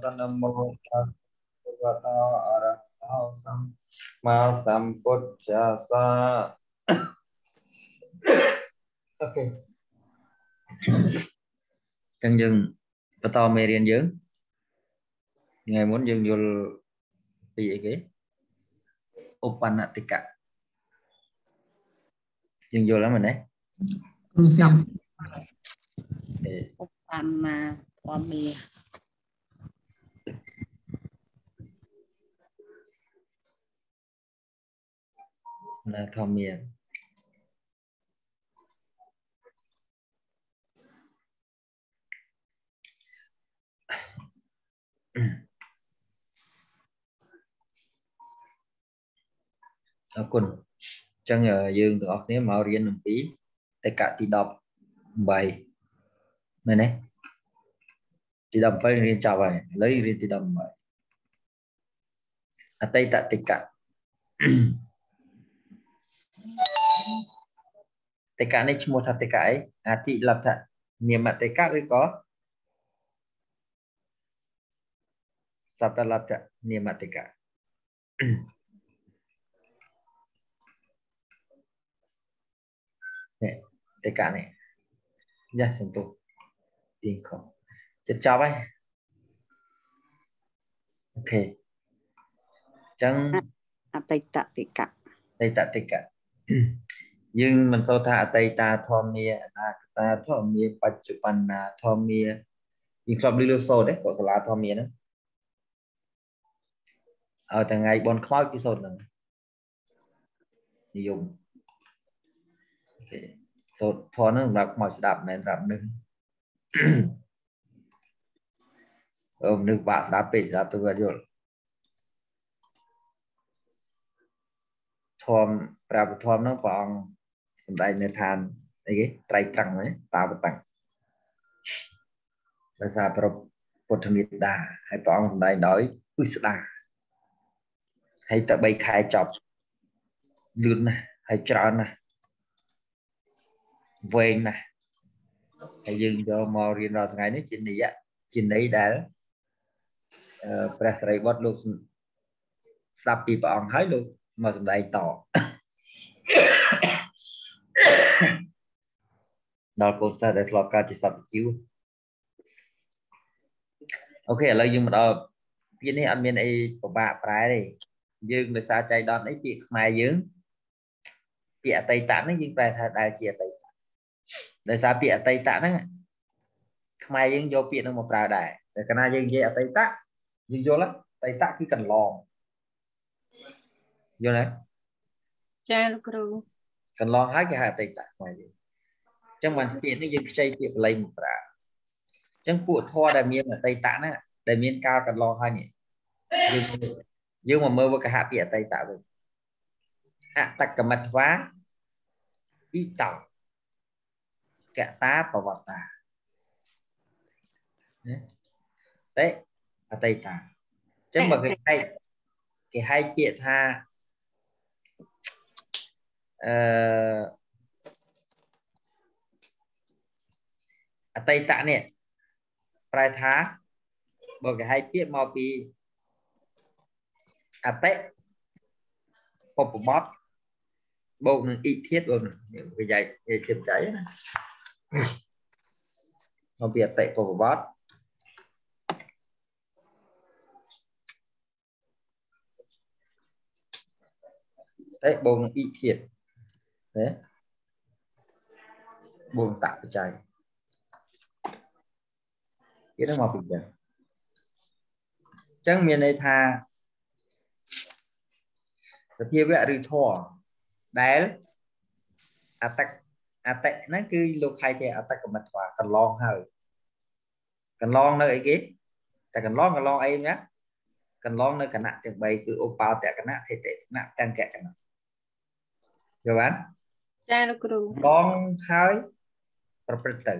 សនមោតស្សវតោអរហោសម្មាសម្ពុទ្ធសាអូខេចឹងយើងបន្តមេរៀនយើងថ្ងៃមុនយើងយល់ពីអីគេឧបនតិកៈយើងយល់ហើយមែនទេគ្រូសាមឧបមាធម្មា ណាធម្មាអរគុណអញ្ចឹងយើងទាំងអស់គ្នាមករៀនអំពីតេកៈទី18មែនទេទី17រៀនចប់ហើយឥឡូវរៀនទី18អតីតតេកៈ តេកៈនេះឈ្មោះថាតេកៈអីអតិលទ្ធនិមតេកៈឬក៏សតលទ្ធនិមតេកៈនេះតេកៈនេះយ៉ាសំទុះទៀងខំចិត្តចប់ហើយអូខេចឹងអតីតតិកៈអតីតតិកៈ យើងមិនសូវថាអតីតាធម្មាអនាគតាធម្មាបច្ចុប្បន្នាធម្មាយើងធ្លាប់ឮលើសូត្រទេកុសលាធម្មាហ្នឹងឲ្យថ្ងៃបនខ្មោចគឺសូត្រហ្នឹងនិយមអូខេសូត្រធម៌ហ្នឹងសម្រាប់ខ្មោចស្ដាប់មិនមែនសម្រាប់នឹងអឺមនុស្សបាក់ស្ដាប់ពេកស្ដាប់ទៅវាយល់ធម៌ប្រាពធម៌ហ្នឹងព្រះអង្គ សម្ដែងនៅឋានអីគេត្រៃត្រង់ហ្នឹងតាបតាំងដោយសារប្រពុទ្ធមេត្តាហើយព្រះអង្គសម្ដែងដោយពុស្ដាហើយតែ3ខែចប់លឿនណាស់ហើយច្រើនណាស់វែងណាស់ហើយយើងយកមករៀនរាល់ថ្ងៃនេះជានិយៈជាន័យដែលព្រះសរិបុត្រលោកស្ដាប់ពីព្រះអង្គហើយលោកមកសម្ដែងត ដល់កូនសិស្សដែលធ្លាប់កើតជាសត្វជីវអូខេឥឡូវយើងមកដល់ពាក្យនេះអត់មានអីពិបាកប្រែទេយើងដោយសារចៃដន្យអីពាក្យខ្មែរយើងពាក្យអតីតហ្នឹងយើងប្រែថាដែលជាអតីតដោយសារពាក្យអតីតហ្នឹងខ្មែរយើងយកពាក្យហ្នឹងមកប្រើដែរតែកាលណាយើងនិយាយអតីតយើងយល់អតីតគឺកន្លងយល់ទេចាលោកគ្រូ កន្លងហើយគេហៅអតីតខ្មែរយើងអញ្ចឹងបានពាក្យនេះយើងខ្ចីពាក្យបល័យមកប្រើអញ្ចឹងពួកធម៌ដែលមានអតីតហ្នឹងដែលមានការកន្លងហើយនេះយើងយើងមកមើលវកហពាក្យអតីតវិញអតកមត្វាអ៊ីតោកតាបវតាទេអតីតាអញ្ចឹងបើគេហែកគេហែកពាក្យថា អឺអតីតនេះប្រែថាបើគេហែកពាក្យមកពីអតិបបបត់បូកនឹងអ៊ីធាតបងវាយាយនិយាយធៀបចៃណាមកពីអតិបបបត់អេបូកនឹងអ៊ីធាត ណាបូកតបច្ច័យគេនឹងមកពីចឹងអញ្ចឹងមានន័យថាសភាវៈឬធរដែលអតអតហ្នឹងគឺលោកខៃជាអតកមិតវាកន្លងហើយកន្លងនៅអីគេតែកន្លងកន្លងអីណាកន្លងនៅគណៈទាំង3គឺឧបោតគណៈធិតិគណៈទាំងកគណៈយល់បាន ចាលោកគ្រូបងហើយប្រព្រឹត្តទៅ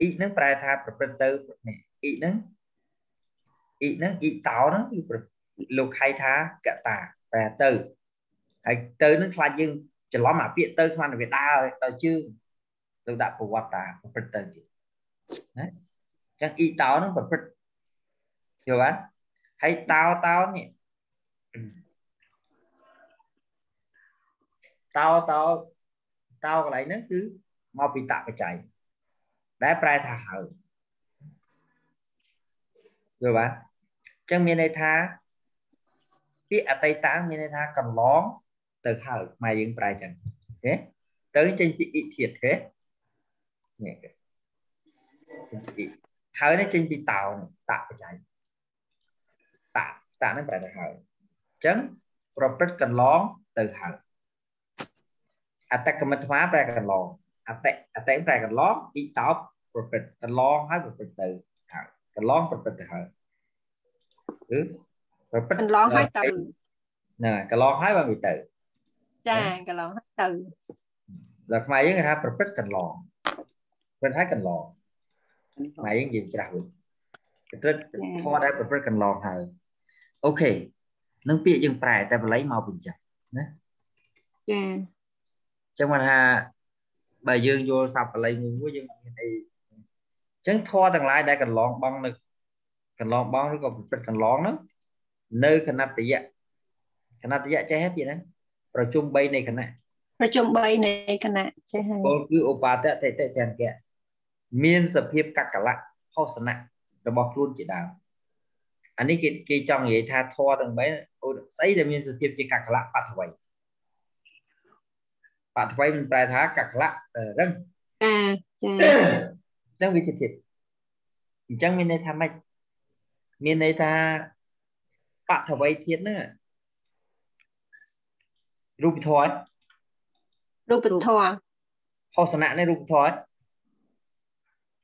អ៊ីហ្នឹងប្រែថាប្រព្រឹត្តទៅនេះអ៊ីហ្នឹងអ៊ីហ្នឹងអ៊ីតោហ្នឹងគឺលោកខៃថាកតាប្រែទៅហើយទៅនឹងខ្លាចយើងច្រឡំអាពាក្យទៅស្មានតែវាដើរដល់ជើងលោកដាក់ប្រវត្តិតាប្រព្រឹត្តទៅទៀតណាចឹងអ៊ីតោនឹងប្រព្រឹត្តយល់បានហើយតោតោនេះ តោតោតោកន្លែងហ្នឹងគឺមកពីតបច្ច័យដែលប្រែថាហើយយល់បានអញ្ចឹងមានន័យថាពាក្យអតីតមានន័យថាកន្លងទៅហើយខ្មែរយើងប្រែចឹងអូខេទៅចេញពីអ៊ីធៀតទេនេះហើយនេះចេញពីតោតបច្ច័យតតហ្នឹងប្រែទៅហើយអញ្ចឹងប្រព្រឹត្តកន្លងទៅហើយ អតកមិត្វាប្រែកន្លងអតិអតិប្រែកន្លងអ៊ីតោប្រព្រឹត្តកន្លងហើយប្រព្រឹត្តទៅហើយកន្លងប្រព្រឹត្តទៅហើយគឺប្រព្រឹត្តកន្លងហើយទៅហ្នឹងកន្លងហើយបានវាទៅចាកន្លងហើយទៅដល់ខ្មែរយើងគេថាប្រព្រឹត្តកន្លងប្រព្រឹត្តហើយកន្លងខ្មែរយើងនិយាយច្រាស់វិញប្រព្រឹត្តធម៌ដែលប្រព្រឹត្តកន្លងហើយអូខេនឹងពាក្យយើងប្រែតែបល័យមកពីចឹងណាចា ចឹងមកថាបើយើងយល់សព្ទបល័យមួយមួយយើងមានអីចឹងធម៌ទាំងឡាយដែលកន្លងបងនៅកន្លងបងឬក៏ប្រព្រឹត្តកន្លងហ្នឹងនៅគណតយៈគណតយៈចេះពីហ្នឹងប្រជុំ3នៃគណៈប្រជុំ3នៃគណៈចេះហើយពលគឺឧបាតៈតិតិចង្គៈមានសភាពកកលៈហោសនៈរបស់ខ្លួនជាដើមអានេះគេគេចង់និយាយថាធរទាំង3ស្អីដែលមានសភាពជាកកលៈបថវ័យ បថវ័យមិនប្រែថាកកលៈរឹងអាចាអញ្ចឹងវាជាទៀតអញ្ចឹងមានន័យថាម៉េចមានន័យថាបថវ័យធាតហ្នឹងរូបធម៌រូបធម៌ហោសនៈនៃរូបធម៌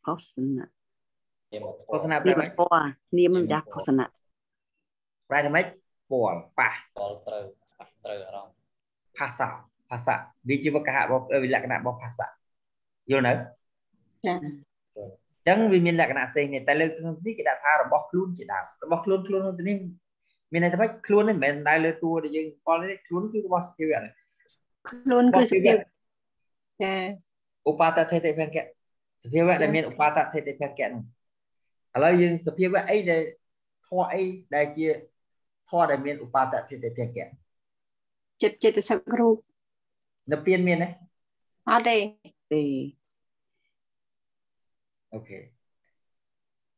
ហោសនៈហោសនៈប្រែម៉េចពណ៌នាមមិនចាស់ហោសនៈប្រែថាម៉េចពណ៌ប៉ះពណ៌ត្រូវប៉ះត្រូវអារម្មណ៍ភាសា ភាសាវាជាវកហៈរបស់លក្ខណៈរបស់ភាសាយល់នៅចាចឹងវាមានលក្ខណៈផ្សេងនេះតែលើកនេះគេដាក់ថារបស់ខ្លួនជាដើមរបស់ខ្លួនខ្លួននោះនេះមានន័យថាម៉េចខ្លួននេះមិនមែនដែលលើតួដែលយើងពលនេះខ្លួនគឺរបស់សភាវៈខ្លួនគឺសភាវៈចាឧបាតថេតិភង្គៈសភាវៈដែលមានឧបាតថេតិភង្គៈនោះឥឡូវយើងសភាវៈអីដែលធម៌អីដែលជាធម៌ដែលមានឧបាតថេតិភង្គៈចិត្តចិត្តសឹករូប នៅពៀនមានទេអត់ទេទេអូខេ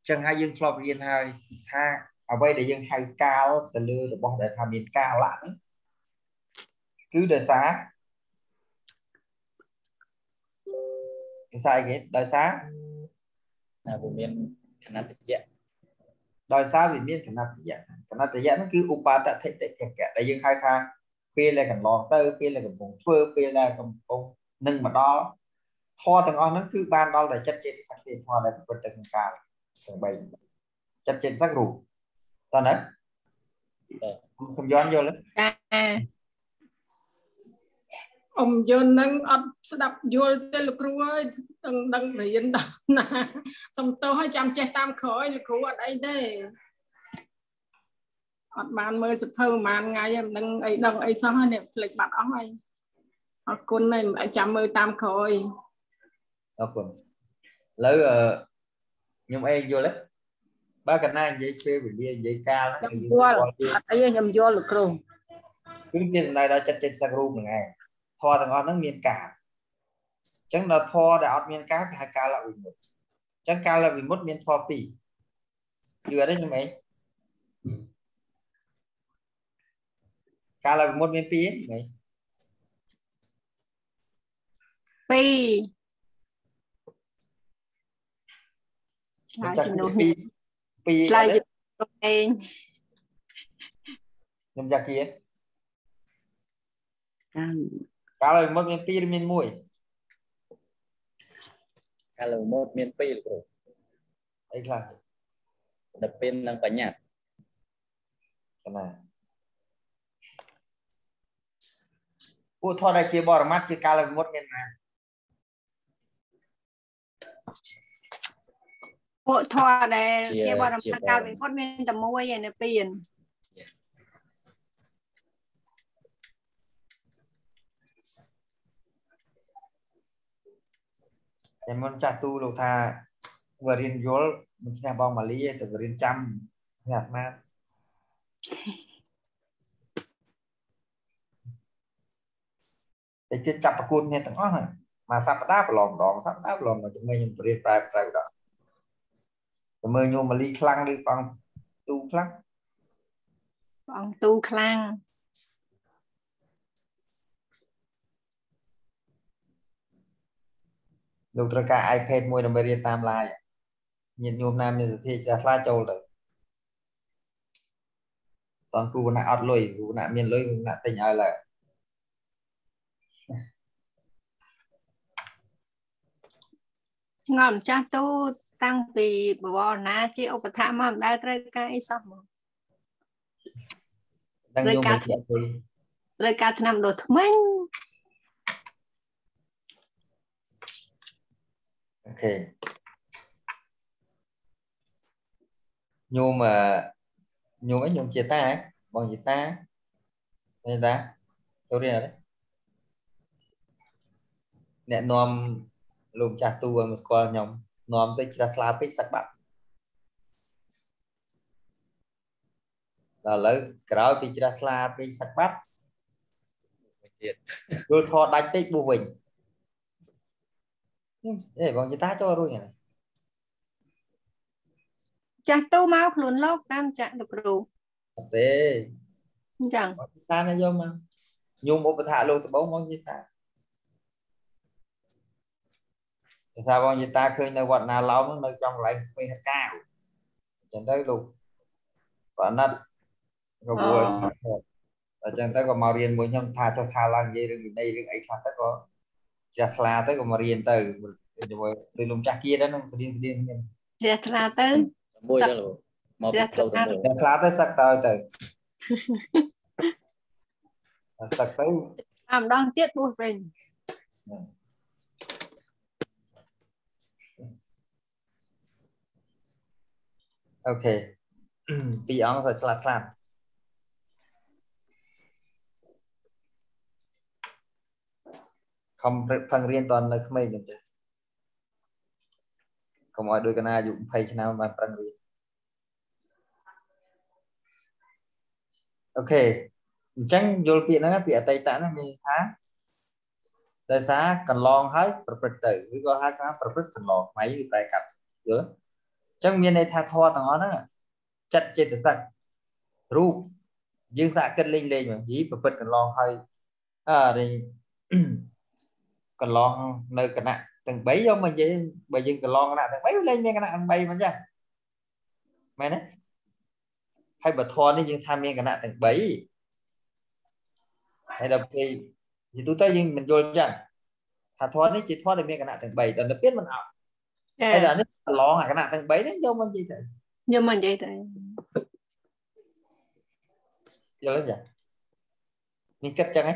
ចឹងហើយយើងធ្លាប់រៀនហើយថាអ្វីដែលយើងហៅកាលទៅលើរបស់ដែលថាមានកាលៈហ្នឹងគឺដោយសារដោយសារអីគេដោយសារតែវាមានគណតយៈដោយសារវាមានគណតយៈគណតយៈហ្នឹងគឺឧបាតតិតិភកៈដែលយើងហៅថា ពេលដែលកន្លងទៅពេលដែលកំពុងធ្វើពេលដែលកំពុងនឹងមកដល់ធម៌ទាំងអស់ហ្នឹងគឺបានដល់តែចិត្តចេតសិកទេធម៌ដែលប្រព្រឹត្តទៅក្នុងកាលទាំង3ចិត្តចេតសិករូបតើណាខ្ញុំយន់យល់ចាអ៊ំយន់នឹងអត់ស្ដាប់យល់ទេលោកគ្រូអើយដឹងដឹងរៀនដល់ណាសំទោសឲ្យចាំចេះតាមក្រោយលោកគ្រូអត់អីទេ អត់បានមើលសភៅប្រហែលថ្ងៃមិនដឹងអីដឹងអីសោះហើយនេះភ្លេចបាត់អស់ហើយអរគុណហើយចាំមើលតាមក្រោយអរគុណឥឡូវខ្ញុំអេយល់ទេបើកណានិយាយពេលវេលានិយាយកាលខ្ញុំយល់អត់អីខ្ញុំយល់លោកគ្រូគឺមានសំដៅដល់ចិត្តចិត្តសឹករូបហ្នឹងឯងធម៌ទាំងអស់ហ្នឹងមានកាលអញ្ចឹងដល់ធម៌ដែលអត់មានកាលគេហៅកាលវិមុតអញ្ចឹងកាលវិមុតមានធម៌ពីរយល់ទេខ្ញុំអី កាលវិមុតមានពីរហ៎ពីរឆ្លើយជំនួសពីរពីឆ្លើយទៅឯងខ្ញុំយ៉ាគីកាលកាលមុតមាន2ឬមាន1កាលមុតមាន2លោកគ្រូអីខ្លះដល់ពេលនឹងបញ្ញត្តិកណា ពួកធម៌ដែលជាបរមត្តជាកាលវិមុតមានណាពួកធម៌ដែលជាបរមកាលវិមុតមានតែមួយឯនៅពៀនតែមុនចាស់ទូលោកថាវរៀនយល់មិនឈ្នះបងម៉ាលីទេទៅរៀនចាំញ៉ាំស្មាន តែជិតចាប់ប្រគួតគ្នាទាំងអស់ហ្នឹងមួយសប្តាហ៍ប្រឡងម្ដងសប្តាហ៍ប្រឡងមកជំនាញខ្ញុំរៀនប្រែប្រែម្ដងតែមើលញោមម៉ាលីខ្លាំងឬបងទូខ្លាំងព្រះអង្គទូខ្លាំងលោកត្រូវការ iPad មួយដើម្បីរៀនតាម live ញាតិញោមណាមានសទ្ធាជ្រះថ្លាចូលទៅតនគ្រូវណ្ណៈអត់លុយគ្រូវណ្ណៈមានលុយគ្រូវណ្ណៈទិញឲ្យឡើយឆ្ងល់ម្ចាស់ទូតាំងពីបវរណាជាឧបត្ថម្ភមកមិនដែលត្រូវការអីសោះមកដឹងញោមមិនជាក់ទេត្រូវការឆ្នាំដូរថ្មិញអូខេញោមអឺញោមអីញោមជាតាហ៎បងជាតាទេតាចូលរៀនអត់ទេ អ្នកនាំលោកម្ចាស់ទូឲ្យមកស្គាល់ខ្ញុំនាំទៅជ្រះថ្លាពេកសឹកបាត់ដល់ឥឡូវក្រោយពីជ្រះថ្លាពេកសឹកបាត់មួយទៀតយល់ធរដាច់ពេកបួសវិញអេបងជាតាចូលរួចហ្នឹងចាស់ទូមកខ្លួនលោកតាមចាក់លោកគ្រូអត់ទេអញ្ចឹងបងជាតាណាយកមកញោមឧបថាលោកដបងបងជាតា ភាសាបងជាតាឃើញនៅវត្តណាឡោមនៅចំកន្លែងគ្មានហកាវអញ្ចឹងទៅលោកក៏ណាត់ក៏វល់អញ្ចឹងទៅក៏មករៀនមួយខ្ញុំថាចុះថាឡើងនិយាយរឿងវិន័យរឿងអីខ្លះទៅក៏ចាស់ខ្លាទៅក៏មករៀនទៅជាមួយដូចលោកចាស់គៀនហ្នឹងស្តៀងស្តៀងគ្នាជ្រះថ្លាទៅមួយទៅលោកមកពីផ្លូវទៅមួយចាស់ខ្លាទៅសឹកទៅទៅសឹកទៅតាមម្ដងទៀតបួសវិញ អូខេពីរអង្គទៅឆ្លាតឆ្លាតខំផឹងរៀនតនៅក្មេងហ្នឹងចាកុំឲ្យដូចកណាអាយុ20ឆ្នាំបានប្រឹងរៀនអូខេអញ្ចឹងយល់ពាក្យហ្នឹងពាក្យអតីតហ្នឹងមានថាដោយសារកន្លងហើយប្រព្រឹត្តទៅឬក៏ហៅថាប្រព្រឹត្តកន្លងខ្មែរគឺប្រែកាត់យល់អញ្ចឹងមានន័យថាធម៌ទាំងអស់ហ្នឹងចិត្តចេតសិករូបយើងសាកគិតលេងលេងមកយីប្រព្រឹត្តកន្លងហើយអើនេះកន្លងនៅគណៈទាំង3យកមកនិយាយបើយើងកន្លងគណៈទាំង3លេងមានគណៈទាំង3មិនចឹងមែនទេហើយបើធម៌នេះយើងថាមានគណៈទាំង3ហើយដល់ពេលយទូទៅយើងមិនយល់ចឹងថាធម៌នេះជាធម៌ដែលមានគណៈទាំង3ដល់ទៅពេលមិនអត់ ចាហើយដល់នេះកន្លងអាគណៈទាំង3នេះយកមកនិយាយទៅយកមកនិយាយទៅយល់ទេចានេះគិតចឹងហ៎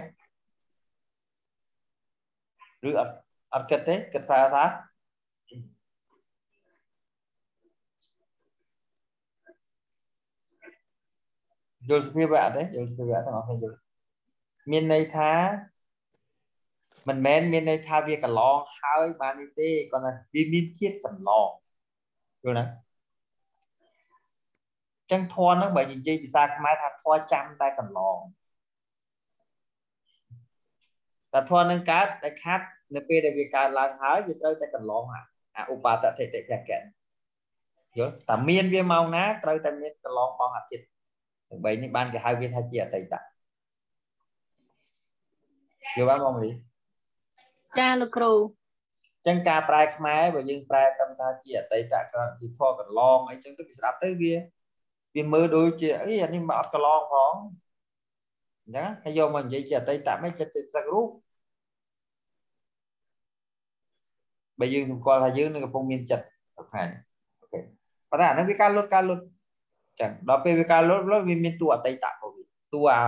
ឬអត់អត់គិតទេគិតសារសារយល់សភាវៈអត់ទេយល់សភាវៈទាំងអស់គ្នាយល់មានន័យថា មិនមែនមានន័យថាវាកន្លងហើយបាននេះទេគាត់ថាវាមានជាតិកន្លងយល់ណាចឹងធនហ្នឹងបើនិយាយភាសាខ្មែរថាធនចាំតែកន្លងតែធននឹងកើតតែខាត់នៅពេលដែលវាកើតឡើងហើយវាត្រូវតែកន្លងអាអាឧបតតិតិភគៈយល់តែមានវាមកណាត្រូវតែមានកន្លងបងអាទិត្យទាំង3នេះបានគេហៅវាថាជាអតីតយល់បានបងមលី ចាលោកគ្រូចឹងការប្រែខ្មែរបើយើងប្រែត្រឹមថាជាអតីតក្រោយជាធរកន្លងអីចឹងទៅវាស្ដាប់ទៅវាវាមើលដូចជាអីអានេះមកអត់កន្លងផងអញ្ចឹងហើយយកមកនិយាយជាអតីតមិនចិត្តចិត្តសឹករូបបើយើងសម្គាល់ថាយើងនឹងកំពុងមានចិត្តសប្តាហ៍នេះអូខេប៉ុន្តែអានេះវាការលុតការលុតចឹងដល់ពេលវាការលុតលុតវាមានតួអតីតរបស់វាតួអា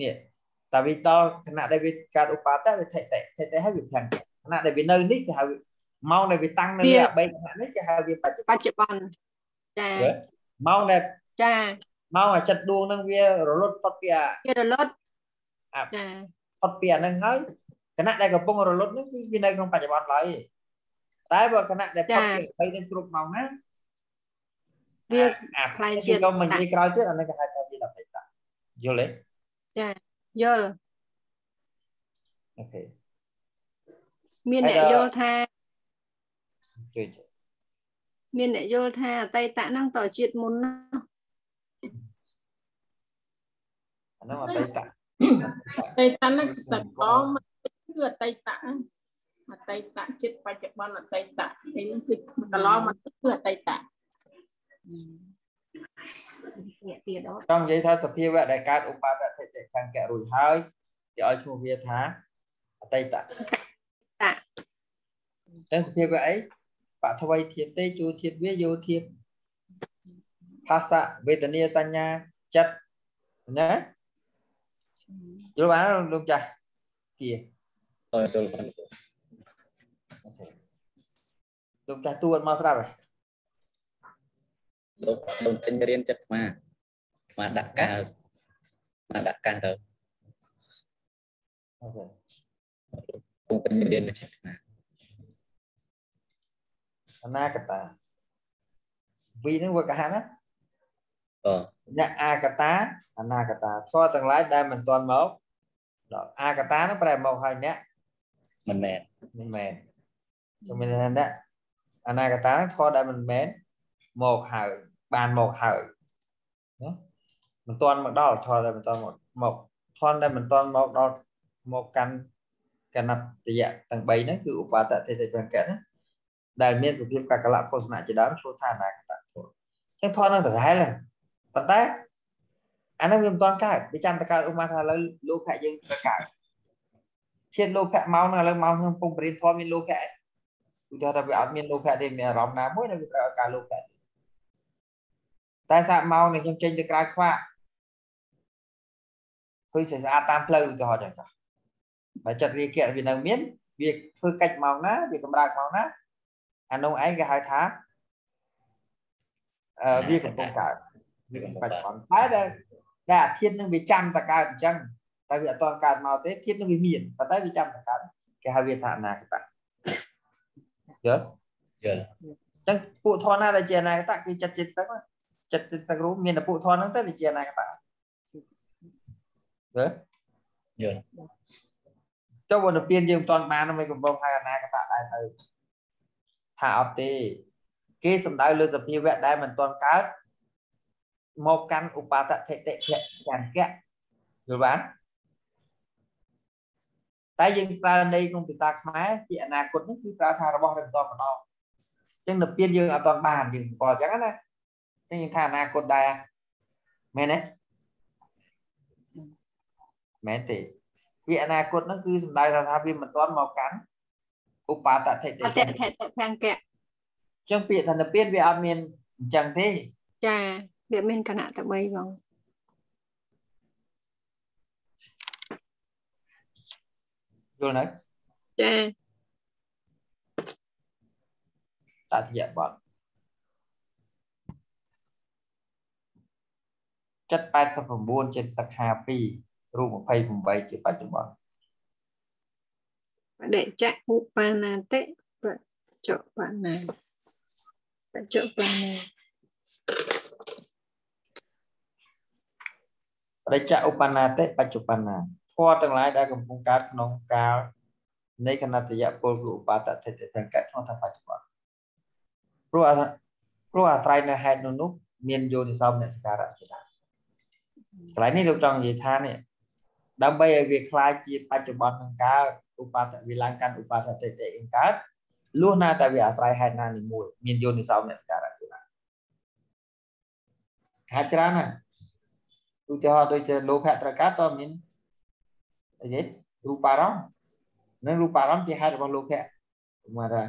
នេះ តែវាដល់ខណៈដែលវាកើតឧបាតៈវាថេតិថេតិហើយវាផ្លាំងខណៈដែលវានៅនេះគេហៅម៉ោងដែលវាតាំងនៅលើអបេខណៈនេះគេហៅវាបច្ចុប្បបន្នច្ចុប្បន្នចាម៉ោងដែលចាម៉ោងអាចិត្តដួងហ្នឹងវារលត់ផុតពីអាវារលត់អាចាផុតពីអាហ្នឹងហើយគណៈដែលកំពុងរលត់ហ្នឹងគឺវានៅក្នុងបច្ចុប្បន្នឡើយតែបើគណៈដែលផុតពីអីនឹងគ្រប់ម៉ោងណាវាអាខ្លាយជាជាយកមកនិយាយក្រោយទៀតអានេះគេហៅថាវាអតីតយល់ទេចា យល់អូខេមានហើយអ្នកដល់យល់ថាជួយជួយមានអ្នកយល់ថាអតីតហ្នឹងតជាតិមុនណាអានោះអតីតអតីតហ្នឹងតែកងមកគឺអតីតអតីតចិត្តបច្ចុប្បន្នអតីតឯហ្នឹងគឺកន្លងមកគឺអតីត អ្នកទៀតអត់ចង់និយាយថាសភាវៈដែលកើតឧបតថិតិខាងកៈរួចហើយគេឲ្យឈ្មោះវាថាអតីតតអញ្ចឹងសភាវៈអីបថវ័យធាតុទេជួធាតុវាយោធាតុភាសៈវេទនាសញ្ញាចិត្តណាយល់បានទេលោកចាស់គៀតើយល់បានអូខេលោកចាស់ទួអត់មកស្ដាប់ទេ លោកលោកទិញរៀនចិត្តអាអាដាក់កាសអាដាក់កាសទៅអូខេពុំទិញរៀនចិត្តអាអនាគតាវីហ្នឹងវាកហាណាបើអ្នកអាកតាអនាគតាធម៌ទាំងឡាយដែលមិនទាន់មកដល់អាកតាហ្នឹងប្រែមកហើយអ្នកមិនមែនមិនមែនខ្ញុំមានថាអ្នកអនាគតាហ្នឹងធម៌ដែលមិនមែន មកហើយបានមកហើយណាមិនទាន់មកដល់ធម៌ដែលមិនទាន់មកមកធម៌ដែលមិនទាន់មកដល់មកកាន់កណត្តយៈទាំង3ហ្នឹងគឺឧបតតិតិបង្កៈណាដែលមានសុភាពកកលៈពោសនៈជាដើមឈ្មោះថាអនាគតធម៌អញ្ចឹងធម៌ហ្នឹងដដែលហ្នឹងប៉ុន្តែអាហ្នឹងវាមិនទាន់កើតវាចាំតែកើតឧបមាថាឥឡូវលោកភៈយើងត្រូវកើតឈានលោកភៈមកហ្នឹងឥឡូវមកក្នុងពុំបរិទ្ធធម៌មានលោកភៈឯងឧទាហរណ៍ថាវាអត់មានលោកភៈទេមានអារម្មណ៍ណាមួយនៅវាត្រូវឲ្យកើតលោកភៈទេ តែសាកមកនេះខ្ញុំចេញទៅក្រៅខ្វាក់ឃើញស្អាតតាមផ្លូវឧទាហរណ៍ចឹងចុះបើចិត្តរាគៈវានៅមានវាធ្វើកិច្ចមកណាវាកម្រើកមកណាអានោះឯងគេហៅថាអឺវាកំពុងកើតវាកំពុងបច្ចុកើតប្បន្នតែដែលដែលអាធាតនឹងវាចាំតកើតអញ្ចឹងតែវាអត់តកើតមកទេធាតនឹងវាមានប៉ុន្តែវាចាំតកើតគេហៅវាថាអនាគតយល់យល់អញ្ចឹងពួកធនណាដែលជាអនាគតគឺចិត្តចិត្តសឹក ចិត្តចិត្តសឹករួមមានតែពួកធនហ្នឹងទៅដែលជាអនាគតយល់យល់ចុះបើនិព្វានយើងមិនទាន់បានមិនកំពុងហៅអនាគតដែរទៅថាអត់ទេ គេសំដៅលើសភាវៈដែលមិនទាន់កើតមកកាន់ឧបតថិតិភៈចង្កៈយល់បានតែយើងប្រើន័យក្នុងភាសាខ្មែរពីអនាគតនេះគឺប្រើថារបស់ដែលមិនទាន់មកដល់អញ្ចឹងនិព្វានយើងអត់ទាន់បានយើងស្គាល់អញ្ចឹងណាអញ្ចឹងយើងថាអនាគតដែរមែនទេមែនទេវាអនាគតហ្នឹងគឺសំដៅថាវាមិនទាន់មកកាន់ឧបតថិតិអភៈតិថិតភង្គៈអញ្ចឹងពាក្យថានិព្វានវាអត់មានអញ្ចឹងទេចាវាមានគណៈតែ3បងយល់នៅចាតតិយបទចិត្ត 89ចិត្តសឹក52រូប28ជាបច្ចុប្បន្នបដិចៈឧបានាតិបច្ចុប្បន្នាបច្ចុប្បន្នាបដិច្ចឧបនាតិបច្ចុប្បន្នាធម៌ទាំងឡាយដែលកំពុងកើតក្នុងកាលនៃកណតយពលគឺឧបតថិតិទាំងកើតក្នុងថាបច្ចុប្បន្នព្រោះអាព្រោះអាស្រ័យនៅហេតុនោះនោះមានយោនិសោមនសិការៈជាដើម កន្លែងនេះលោកចង់និយាយថានេះដើម្បីឲ្យវាคล้ายជាបច្ចុប្បន្ននឹងកើតឧបតវាឡើងកាន់ឧបតថិតិនឹងកើតលុះណាតែវាអាស្រ័យហេតុណានីមួយមានយោនិសោមនសិការៈជាដើមខាត់ច្រើនណាស់ ឧទាហរណ៍ដូចជាលោភៈត្រូវកើតតើមានអីគេរូបារម្មណ៍នឹងរូបារម្មណ៍ជាហេតុរបស់លោភៈមកថា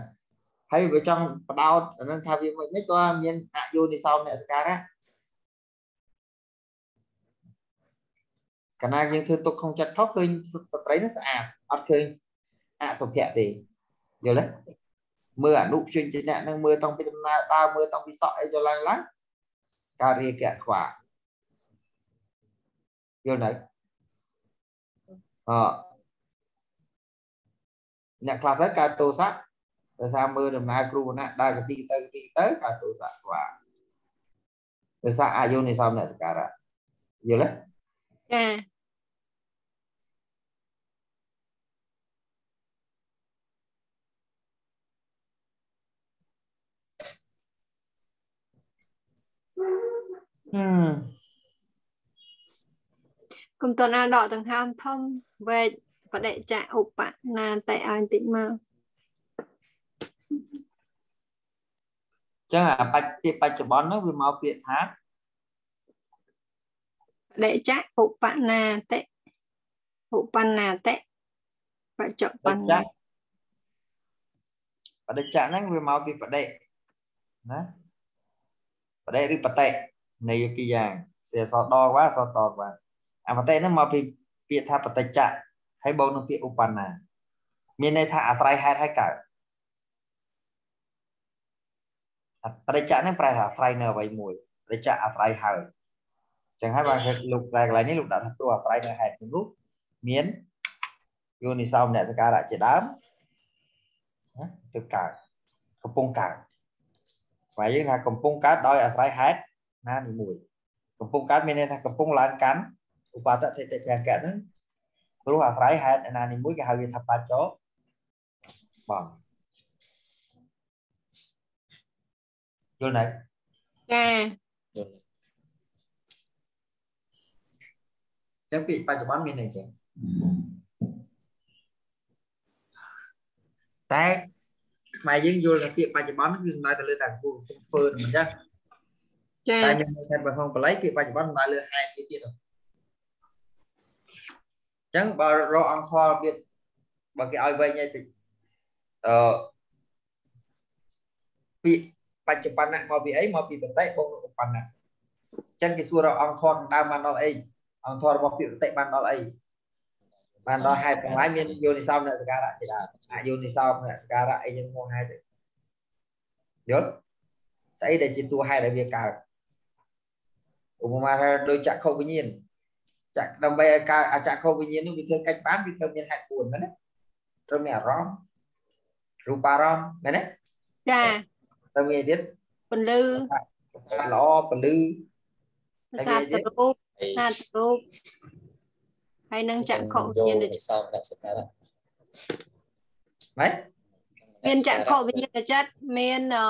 ហើយបើចង់បដោតអានឹងថាវាមិនមិនតើមានអយោនិសោមអ្នកសការៈ កាលណាយើងធ្វើទុកក្នុងចិត្តខុសឃើញស្ត្រីនឹងស្អាតអត់ឃើញអសុភៈទេយល់ទេមើលអនុជញ្ញៈនឹងមើលតង់ពីដំណើរដើរមើលតង់ពីសក់អីចូលឡើងឡើងការរាគៈខ្វាយល់នៅអអ្នកខ្លះទៅកើតទោសៈដោយសារមើលដំណើរគ្រូវណ្ណៈដើរកទីទៅទីទៅកើតទោសៈស្វាដោយសារអយុនិសោមអ្នកសការៈយល់ទេ ចាហឹមគុំតណាដកដង្ហើមធំវែកបដិចៈឧបណាតែឲ្យបន្តិចមកចឹងអាបច្ចពាក្យបច្ចុប្បន្នហ្នឹងវាមកពាក្យថាប ដិចៈឧបណាតិឧបណាតិបច្ចុប្បបន្ច្ចៈនបដិចៈហ្នឹងវាមកពីបដិណាបដិឬបតិនៃពីរយ៉ាងសេអសដកបាទអសតកបាទអាបតិហ្នឹងមកពីពាក្យថាបតិចៈហើយបូកនឹងពាក្យឧបណាមានន័យថាអាស្រ័យហេតុហើយកើតអាបតិចៈហ្នឹងប្រែថាអាស្រ័យនៅអ្វីមួយបតិចៈអាស្រ័យហើយអញ្ចឹងហើយបានលោកប្រែកន្លែងនេះលោកដាក់ថាព្រោះអាស្រ័យនៅហេតុនោះមានយោនិសោមអ្នកសការៈជាដើមណាទៅកើតកំពុងកើតហើយយើងថាកំពុងកើតដោយអាស្រ័យហេតុណានីមួយកំពុងកើតមានន័យថាកំពុងឡើងកាន់ឧបតតិតិភង្គៈហ្នឹងព្រោះអាស្រ័យហេតុណានីមួយគេហៅវាថាបច្ចោបងយល់ទេចាយល់ ចឹងពាក្យបច្ចុប្បន្នមានន័យចឹងតែខ្មែរយើងយល់ថាពាក្យបច្ចុប្បន្នគឺសំដៅទៅលើតែកំពុងធ្វើនឹងមិនចឹងចាតែមានន័យថាបើក្នុងបល័យពាក្យបច្ចុប្បន្នសំដៅលើហេតុវាទៀតហ៎អញ្ចឹងបើរកអង្គធម៌របៀបបើគេឲ្យវែងឲ្យពេកអឺពាក្យបច្ចុប្បន្នមកពីអីមកពីបតិបងឧបនៈអញ្ចឹងគេសួររកអង្គធម៌ដើមបានដល់អី អង្គធម៌របស់ពាក្យបតិបានដល់អីបានដល់ហេតុទាំងឡាយមានយោនិសោមអ្នកសការៈជាដើមអយោនិសោមអ្នកសការៈអីយ៉ាងមកហេតុយល់ស្អីដែលជាតួហេតុឲ្យវាកើតឧបមាថាដូចចក្ខុវិញ្ញាណចក្ខដើម្បីឲ្យកើតអចក្ខុវិញ្ញាណនោះវាធ្វើកិច្ចបានវាត្រូវមានហេតុ4មែនទេត្រូវមានអារម្មណ៍រូបារម្មណ៍មែនទេចាត្រូវមានអីទៀតពលឺប្រសាទល្អពលឺភាសាទរូប ហើយភាសាទរូបហើយនឹងចក្ខុវិញ្ញាណយកសោមអ្នកសការៈមែនមានចក្ខុវិញ្ញាណចិត្តមានអឺ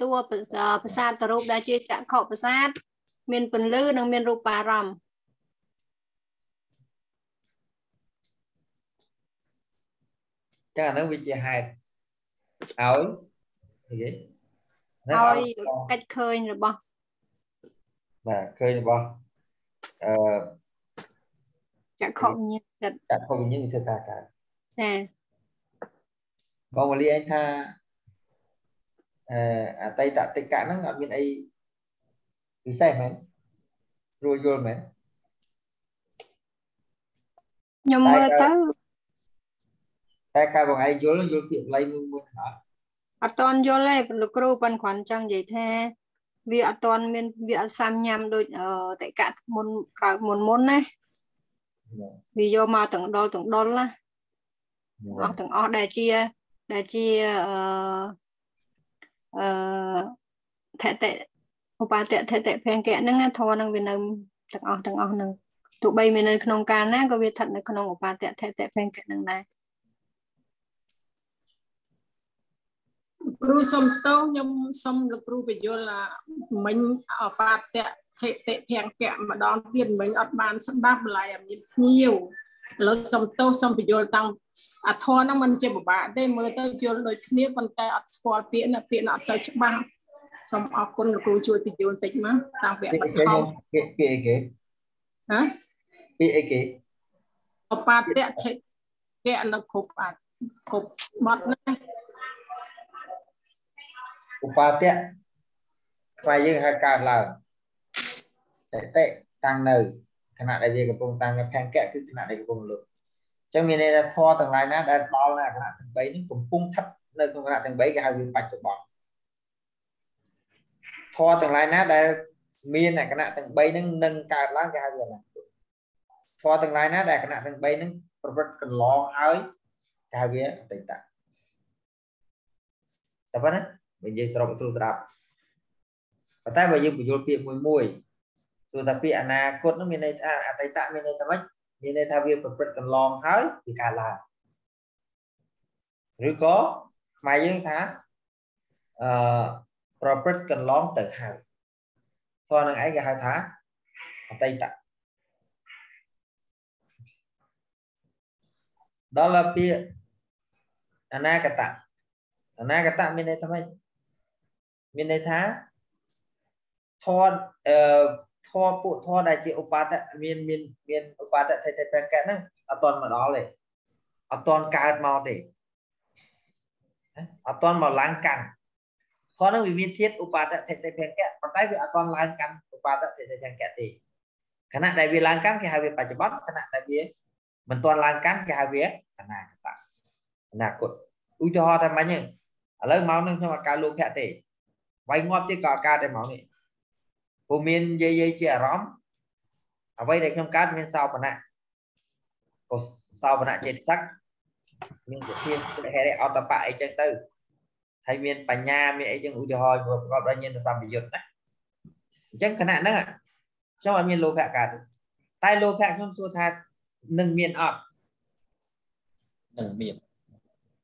តួប្រសាប្រសាទរូបដែលជាចក្ខុប្រសាទមានពន្លឺនិងមានរូបារម្មណ៍ចឹងអានោះវាជាហេតុឲ្យអីគេហ្នឹងឲ្យឲ្យកិច្ចឃើញរបស់ បាទឃើញរបស់អឺចក្ខុវិញ្ញាណចិត្តចក្ខុវិញ្ញាណវាធ្វើការកើតចាបងវលីឯងថាអឺអតីតតិកៈហ្នឹងអត់មានអីពិសេសមែនស្រួលយល់មែនខ្ញុំមើលទៅតែកាលបងឯងយល់យល់ពាក្យបល័យមួយមួយអត់អត់តន់យល់ទេព្រោះលោកគ្រូប៉ិនគ្រាន់ចង់និយាយថា វាអត់តន់មានវាអត់សាំញ៉ាំដូចអឺតកៈមុនក្រោយមុនមុនណាវាយកមកទាំងដុលទាំងដុលណាអស់ទាំងអស់ដែលជាដែលជាអឺអឺថតិឧបតថតិភង្គៈហ្នឹងណាធរហ្នឹងវានៅទាំងអស់ទាំងអស់ហ្នឹងទោះបីមាននៅក្នុងកាលណាក៏វាស្ថិតនៅក្នុងឧបតថតិភង្គៈហ្នឹងដែរ គ្រូសុំតោសខ្ញុំសុំលោកគ្រូបញ្យល់អាមិញអបាតៈធិតិភង្គៈម្ដងទៀតមិញអត់បានស្ដាប់បន្លាយអាមានភ្ញៀវឥឡូវសុំតោសសុំបញ្យល់តាំងអាធរហ្នឹងมันជាពិបាកទេមើលទៅយល់ដូចគ្នាប៉ុន្តែអត់ស្គាល់ពាក្យណាពាក្យណាអត់សូវច្បាស់សូមអរគុណលោកគ្រូជួយបញ្យល់បន្តិចមកតាំងពីអពាបក្យថគេមពាក្យពាក្យអីគេណាពាក្យអីគេអបាតៈធិភៈនៅគ្រប់អាគ្រប់បត់ណា ឧបតៈខ្មែរយើងហៅកើតឡើងតតិតាំងនៅខណៈដែលវាកំពុងតាំងនៅភង្គៈគឺខណៈដែលកំពុងលុបអញ្ចឹងមានន័យថាធម៌ទាំងឡាយណាដែលដល់នៅខណៈទាំង3នេះកំពុងស្ថិតនៅក្នុងខណៈទាំង3គេហៅវាបច្ចុប្បន្នធម៌ទាំងឡាយណាដែលមានលក្ខណៈទាំង3ហ្នឹងនឹងកើតឡើងគេហៅវាអនាគតធម៌ទាំងឡាយណាដែលលក្ខណៈទាំង3ហ្នឹងប្រព្រឹត្តកន្លងហើយគេហៅវាអតីតតែប៉ុណ្ណា និយាយសរុបស្រួលស្ដាប់ប៉ុន្តែបើយើងបញ្យល់ពាក្យមួយមួយសួរថាពាក្យអនាគតនោះមានន័យថាអតីតមានន័យថាម៉េចមានន័យថាវាប្រព្រឹត្តកន្លងហើយវាកើតឡើងឬក៏ខ្មែរយើងថាអឺប្រព្រឹត្តកន្លងទៅហើយធម៌នឹងឯងគេហៅថាអតីតដល់ពាក្យអនាគតអនាគតមានន័យថាម៉េច មានន័យថាធម៌អឺធម៌ពួកធម៌ដែលជាឧបាទៈមានមានមានឧបាទៈថេតេបង្កៈហ្នឹងអត់ទាន់មកដល់ទេអត់ទាន់កើតមកទេអត់ទាន់មកឡើងកាន់ធម៌ហ្នឹងវាមានធាតឧបាទៈថេតេបង្កៈប៉ុន្តែវាអត់ទាន់ឡើងកាន់ឧបាទៈថេតេបង្កៈទេខណៈដែលវាឡើងកាន់គេហៅវាបច្ចុប្បន្នខណៈដែលវាមិនទាន់ឡើងកាន់គេហៅវាអនាគតអនាគតឧទាហរណ៍តែមិញហ្នឹងឥឡូវមកនឹងខ្ញុំអត់កើតលោភៈទេ វាយងាប់ទៀតក៏អត់កើតដែរមកនេះព្រោះមានយាយយាយជាអារម្មណ៍អ្វីដែលខ្ញុំកើតមានសោបណៈក៏សោបណៈចេតសិកមានវិធានស្ទហេរិអតបៈអីចឹងទៅហើយមានបញ្ញាមានអីចឹងឧទាហរណ៍ប្រកបដោយញាណសម្បយុទ្ធណាអញ្ចឹងគណៈហ្នឹងខ្ញុំអត់មានលោភៈកើតទេតែលោភៈខ្ញុំសួរថានឹងមានអត់នឹងមាន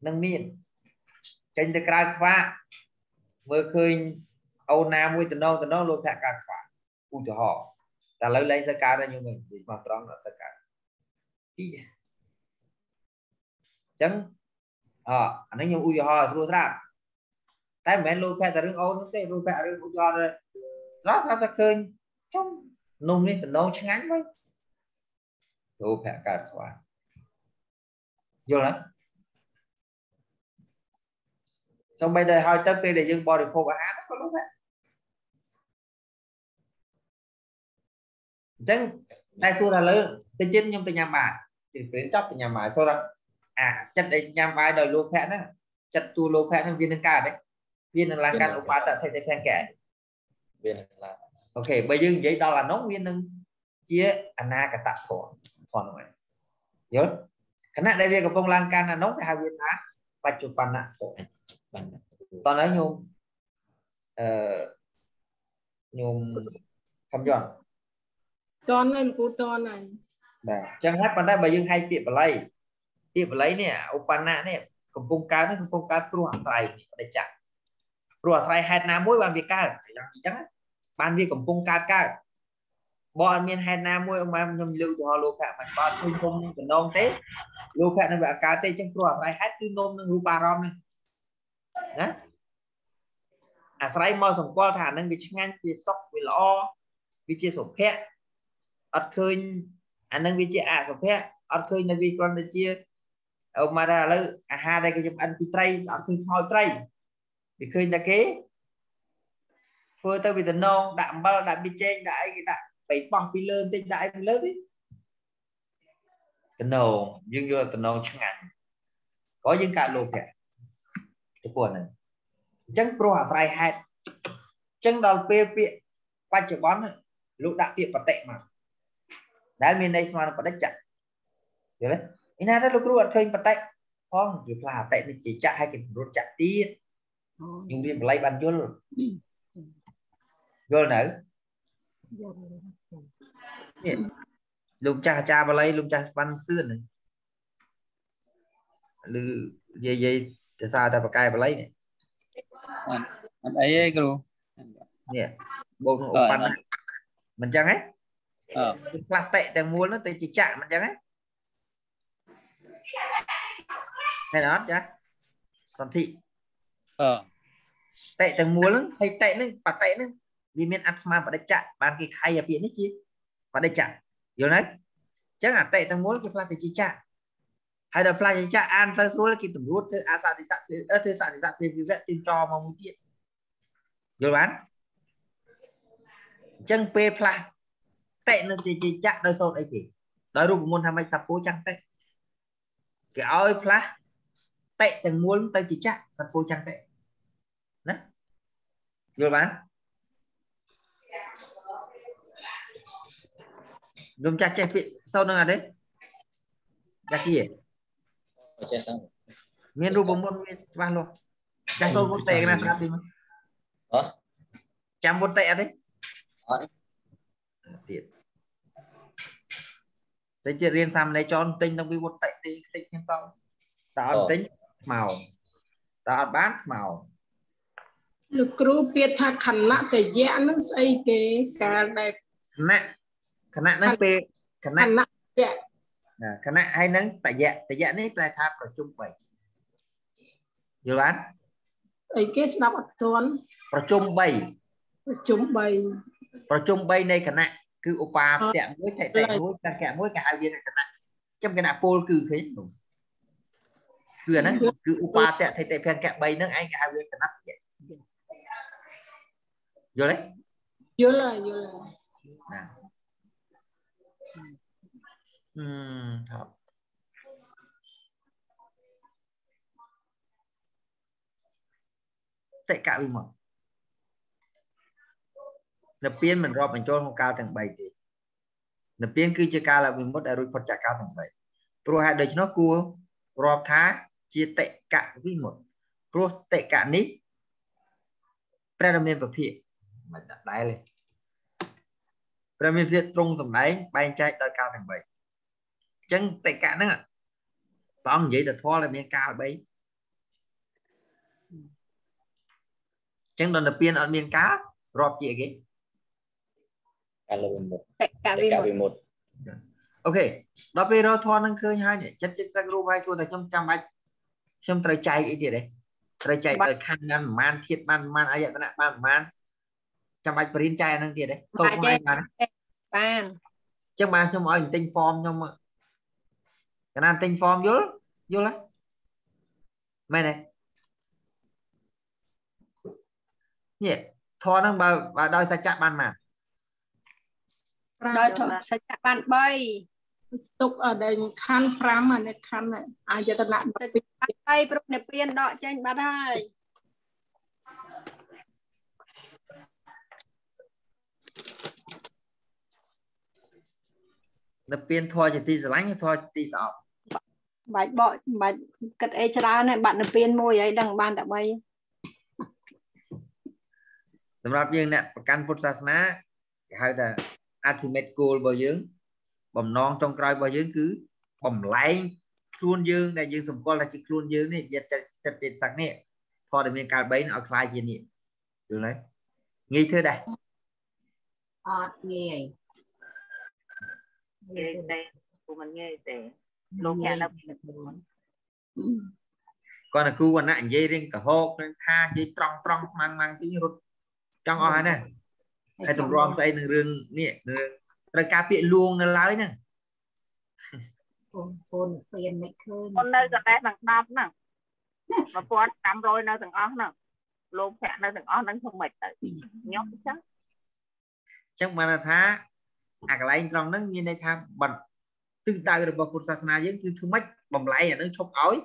នឹងមានចេញទៅក្រៅខ្វាក់ មើលឃើញអូនណាមួយតំណងតំណងលោកភៈកើតខ្វាក់ឧទាហរណ៍តែឥឡូវលែងសើកើតហើយខ្ញុំវិញនិយាយមកត្រង់អត់សើកើតទីអញ្ចឹងអអានេះខ្ញុំឧទាហរណ៍ស្រួលស្រាប់តែមិនមែនលោកភៈតែរឿងអូននោះទេលោកភៈរឿងឧទាហរណ៍ស្រាប់ស្រាប់តែឃើញចុំនំនេះតំណងឆ្ងាញ់វិញលោកភៈកើតខ្វាក់យល់ទេ សំបីតែហើយទៅពេលដែលយើងបរិភោគអាហារក៏លោកដែរអញ្ចឹងតែសួរថាលើទៅជិនខ្ញុំទៅញ៉ាំបាយទីពេលចប់ទៅញ៉ាំបាយសួរថាអាចិត្តដែលញ៉ាំបាយដោយលោភៈហ្នឹងចិត្តទូលោភៈហ្នឹងវានឹងកើតទេវានឹងឡើងកើតឧបាទៈថេតធង្គៈវានឹងឡើងអូខេបើយើងនិយាយដល់អានោះវានឹងជាអនាគតធម៌ផងហ្នឹងយល់ខណៈដែលវាកំពុងឡើងកាន់អានោះគេហៅវាថាបច្ចុប្បន្នធម៌ បានតោះហើយញោមអឺញោមខំយន់តនហើយគ្រូតនហើយបាទអញ្ចឹងហើយប៉ុន្តែបើយើងហៅពាក្យបល័យពាក្យបល័យនេះឧបណៈនេះកំពុងកើតនេះកំពុងកើតព្រោះអត្រ័យបដិច្ចៈព្រោះអត្រ័យហេតុណាមួយបានវាកើតយ៉ាងអញ្ចឹងបានវាកំពុងកើតកើតបើអត់មានហេតុណាមួយអមខ្ញុំលើកឧទាហរណ៍លោភៈមិនបើឃើញគុំតំណងទេលោភៈនឹងវាកើតទេអញ្ចឹងព្រោះអត្រ័យហេតុគឺនោមនឹងរូបអារម្មណ៍នេះ ណាអាស្រ័យមកសម្គាល់ថាហ្នឹងវាឆ្ងាញ់វាសុខវាល្អវាជាសុភ័ក្រអត់ឃើញអាហ្នឹងវាជាអសុភ័ក្រអត់ឃើញនៅវាគ្រាន់តែជាអូមកថាឥឡូវអាហារដែលគេចំអិនពីត្រីអត់ឃើញខ្មោចត្រីវាឃើញតែគេធ្វើទៅវាតំណងដាក់អំបិលដាក់ប៊ីចេងដាក់អីគេដាក់បីបោះពីលើបន្តិចដាក់អីពីលើទេតំណងយើងយកតំណងឆ្ងាញ់ក៏យើងកើតលោភៈ ចំពោះហ្នឹងអញ្ចឹងព្រោះអាស្រ័យហេតុអញ្ចឹងដល់ពេលពាក្យបច្ចុប្បន្នលោកដាក់ពាក្យបតិមកដែលមានន័យស្មើនឹងបដិច្ចៈយល់ទេឯណាទៅលោកគ្រូអត់ឃើញបតិផងគេផ្លាអតិនេះជាចៈហើយគេពង្រត់ចៈទៀតយើងរៀនបល័យបានយល់យល់នៅនេះលោកចាស់អាចារ្យបល័យលោកចាស់ស្វាន់សឿនឬយាយយា យទៅសារតែបកែបល័យនេះអត់អីទេគ្រូនេះបូកនឹងឧបបណ្ណមិនចឹងហ៎អឺផ្លាស់តិទាំងមូលនោះទៅជាចៈមិនចឹងហ៎ឃើញអត់ចាសន្ធិអឺតិទាំងមូលហ្នឹងហើយតិហ្នឹងបតិហ្នឹងវាមានអត្តស្មាបដិច្ចៈបានគេខៃអាពាក្យនេះជាបដិច្ចៈយល់ទេអញ្ចឹងអតិទាំងមូលគេផ្លាស់ទៅជាចៈ ហើយដល់ផ្លាស់ជាចៈអានទៅស្រួលគេតម្រួតធ្វើអាសតិស័កធ្វើសតិស័កធ្វើវិវៈទីចមកមួយទៀតយល់បានអញ្ចឹងពេលផ្លាស់តិនៅជាចៈដោយសូត្រអីគេដោយរូបមន្តថាម៉េចសាពោចាំងតិគេឲ្យផ្លាស់តិទាំងមូលទៅជាចៈសាពោចាំងតិណាយល់បានខ្ញុំចាស់ចេះពាក្យសូត្រនឹងអត់ទេចាស់គី ចេះទៅមានរូបមន្តមានច្បាស់លាស់ចាស់សូត្រមុនតែកណាស្ដាប់ទីមើលអចាំវុតិអត់ទេអត់ទៀតតែជារៀនសាមណេរចនទិញទៅពីវុតិទីតិចខ្ញុំតតើអត់ទិញខ្មោតើអត់បានខ្មោលោកគ្រូពាក្យថាខណៈតយៈនឹងស្អីគេកាលដែលគណៈគណៈហ្នឹងពេលគខណៈណៈយៈណា គណៈហើយហ្នឹងតយៈតយៈនេះប្រែថាប្រជុំ3យល់បានអីគេស្ដាប់អត់ទាន់ប្រជុំ3ប្រជុំ3ប្រជុំ3នៃគណៈគឺឧបាអពៈមួយថេតិមួយតកៈមួយគេហៅវាថាគណៈចំគណៈពលគឺឃើញនោះគឺអាហ្នឹងគឺឧបាតៈថេតិភង្គៈ3ហ្នឹងឯងគេហៅវាគណៈយៈយល់ទេយល់ហើយយល់ហើ យ ណាអឺហប់តិកៈវិមុតនិព្វានមិនរាប់បញ្ចូលក្នុងកាលទាំង3ទេនិព្វានគឺជាកាលវិមុតដែលរួចផុតจากកាលទាំង3ព្រោះហេតុដូច្នោះគួររាប់ថាជាតិកៈវិមុតព្រោះតិកៈនេះព្រះរាមាពភាកមិនដាក់ដែរទេ ព្រះមានភាពត្រង់សម្ដែងបែងចែកដោយកាលទាំង3 អញ្ចឹងតិកៈហ្នឹងព្រះអង្គនិយាយតែធម៌ដែលមានកាល3អញ្ចឹងដល់ទៅពៀនអត់មានកាលរាប់ជាអីគេកាលវិមុតតកតវិកមុតវិមុតអូខេដល់ពេលរកធម៌ហ្នឹងឃើញហើយនេះចិត្តចិត្តសឹករូបហើយសួរតែខ្ញុំចាំបាច់ខ្ញុំត្រូវចែកអីទៀតទេត្រូវចែកដោយខណ្ឌបានប្រមាណធាតបានប្រមាណអាយតនៈបានប្រមាណចាំបាច់បរិញ្ញាចែកអាហ្នឹងទៀតទេសូត្រខ្លួនឯងបានបានចឹងបានខ្ញុំឲ្យទិញ form ខ្ញុំ កណាទិញ form យល់យល់ហើយមែនទេនេះធរហ្នឹងបើបើដោយសច្ចៈបានមកដោយធម៌សច្ចៈបាន3ទុកអដែងខណ្ឌ5អានេះខណ្ឌអាយតនៈហើយព្រោះនិព្វានដកចេញបាត់ហើយនៅពៀនធរជាទីស្រឡាញ់ធរជាទីស្អប់ បាច់បកបាច់គិតអីច្រើនហើយបាត់និព្វានមួយហើយដឹងបានតែ3 សម្រាប់យើងអ្នកប្រកាន់ពុទ្ធសាសនាគេហៅថា ultimate goal របស់យើង បំណងចុងក្រោយរបស់យើងគឺបំលែងខ្លួនយើង ដែលយើងសម្គាល់ថាជាខ្លួនយើងនេះយត្តចិត្តចិត្តសឹកនេះធរដែលមានកាល3នេះឲ្យคล้ายជានេះយល់ហើយងាយធ្វើដែរ អត់ងាយ ងាយទេព្រោះมันងាយទេ លោកអ្នកនៅគាត់តែគូវណ្ណៈនិយាយរៀងកហោកនឹងថានិយាយត្រង់ត្រង់ខ្មាំងខ្មាំងទីរត់ចង់អស់ហើយណាហើយទម្រាំស្អីនឹងរឿងនេះរឿងត្រូវការពាក្យលួងនៅឡើយហ្នឹងបងប្អូនពៀនមិនឃើញមុននៅកណ្ដេះទាំង10ហ្នឹង1500នៅទាំងអស់ហ្នឹងលោកភ័ក្រនៅទាំងអស់ហ្នឹងធ្វើម៉េចទៅខ្ញុំអញ្ចឹងអញ្ចឹងបានថាអាកន្លែងត្រង់ហ្នឹងមានន័យថាបាត់ ទិសដៅរបស់ពុទ្ធសាសនាយើងគឺធ្វើម៉េចបំលែងអាហ្នឹងឈប់ឲ្យ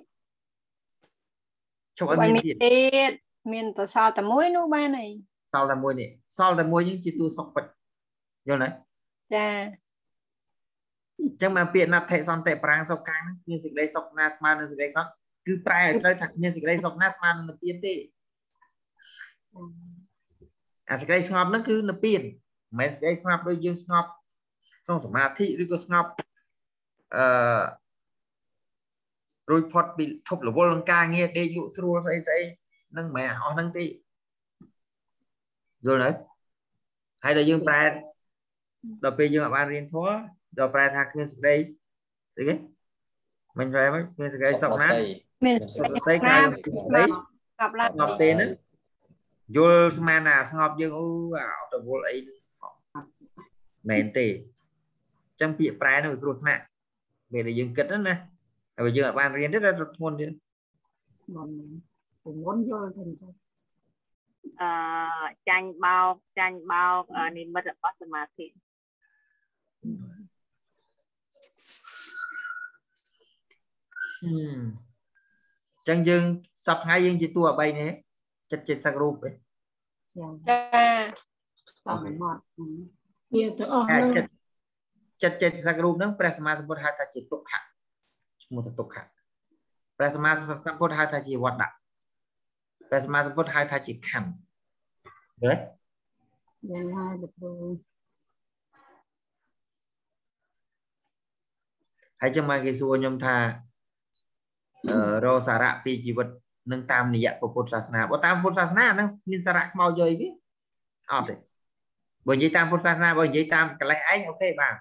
ឈប់ឲ្យបើមានមានទៀតទៀតមានតសល់តែមួយនោះបានហើយសល់តែមួយនេះសល់តែមួយហ្នឹងជាទូសុខពិតយល់ទេចាអញ្ចឹងមកពាក្យណដ្ឋិសន្តិប្រាំងសុខកាំងហ្នឹងគ្មានសេចក្តីសុខណាស្មើនឹងសេចក្តីសុខគឺប្រែឲ្យត្រូវថាគ្មានសេចក្តីសុខណាស្មើនឹងនិព្វានទេអាសេចក្តីស្ងប់ហ្នឹងគឺនិព្វានមិនមែនសេចក្តីស្ងប់ដូចយើងស្ងប់ក្នុងសមាធិឬក៏ស្ងប់ អឺរួចផុតពីឈប់រវល់នឹងការងារដេកលក់ស្រួលស្អីស្អីហ្នឹងមិនមែនអស់ហ្នឹងទេយល់ទេហើយដល់យើងប្រែដល់ពេលយើងអត់បានរៀនធម៌ដល់ប្រែថាគ្មានសេចក្តីស្អីគេមិនប្រែមកគ្មានសេចក្តីសុខណាស្ដីមានសុខស្អីក្រៅពីសេចក្តីស្កប់ឡើងស្ងប់ទេហ្នឹងយល់ស្មានណាស្ងប់យើងអូអត់រវល់អីមែនទេអញ្ចឹងពាក្យប្រែនោះវាគ្រោះថ្នាក់ ពេលដែលយើងគិតហ្នឹងណាហើយបើយើងអត់បានរៀនទេដល់ធ្ងន់ទៀតមុនពងន់យល់ទៅអញ្ចឹងអឺចាញ់បោកចាញ់បោកអឺនិមិត្តរបស់សមាធិហឹមអញ្ចឹងយើងសប្តាហ៍យើងជាតួអបីនេះចិត្តចិត្តសឹករូបទេចាចាសំមកវាទៅអស់តែហ្នឹង ចិត្តចិត្តចិត្តសឹករូបហ្នឹងព្រះសម្មាសម្ពុទ្ធហៅថាជាទុក្ខៈឈ្មោះថាទុក្ខៈព្រះសម្មាសម្ពុទ្ធហៅថាជាវត្តៈព្រះសម្មាសម្ពុទ្ធហៅថាជាខណ្ឌយល់ទេយល់ហើយលោកគ្រូហើយចឹងមកគេសួរខ្ញុំថាអឺរកសារៈពីជីវិតនឹងតាមនិយៈពុទ្ធសាសនាបើតាមពុទ្ធសាសនាអាហ្នឹងមានសារៈខ្មោចយកអីវាអត់ទេបើនិយាយតាមពុទ្ធសាសនាបើនិយាយតាមកលេសឯងអូខេបាទ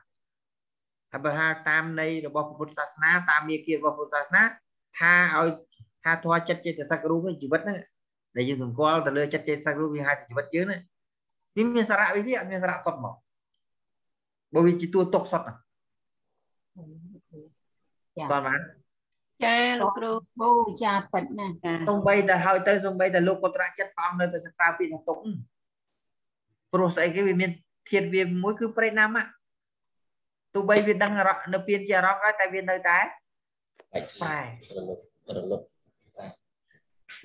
ហើយបើថាតាមនៃរបស់ពុទ្ធសាសនាតាមមាគ៌ារបស់ពុទ្ធសាសនាថាឲ្យថាធម៌ចិត្តចេតសិករូបជីវិតហ្នឹងដែលយើងសម្គាល់ទៅលើចិត្តចេតសិករូបវាហៅជីវិតយើងណាវាមានសារៈវាវាអត់មានសារៈសុទ្ធមកបើវាជាតួទុកសុទ្ធណាចាតោះបានចាលោកគ្រូគ្រូចាពិតណាស់ចាសំបីតែហើយទៅសំបីតែលោកកត្រាចិត្តព្រះអង្គនៅតែសក្រាពាក្យថាទុកព្រោះស្អីគេវាមានធាតវាមួយគឺប្រេណាមៈ ទោះបីវាដឹងអារម្មណ៍នៅពៀនជាអារម្មណ៍ហើយតែវានៅតែបែកប្រែរលត់រលត់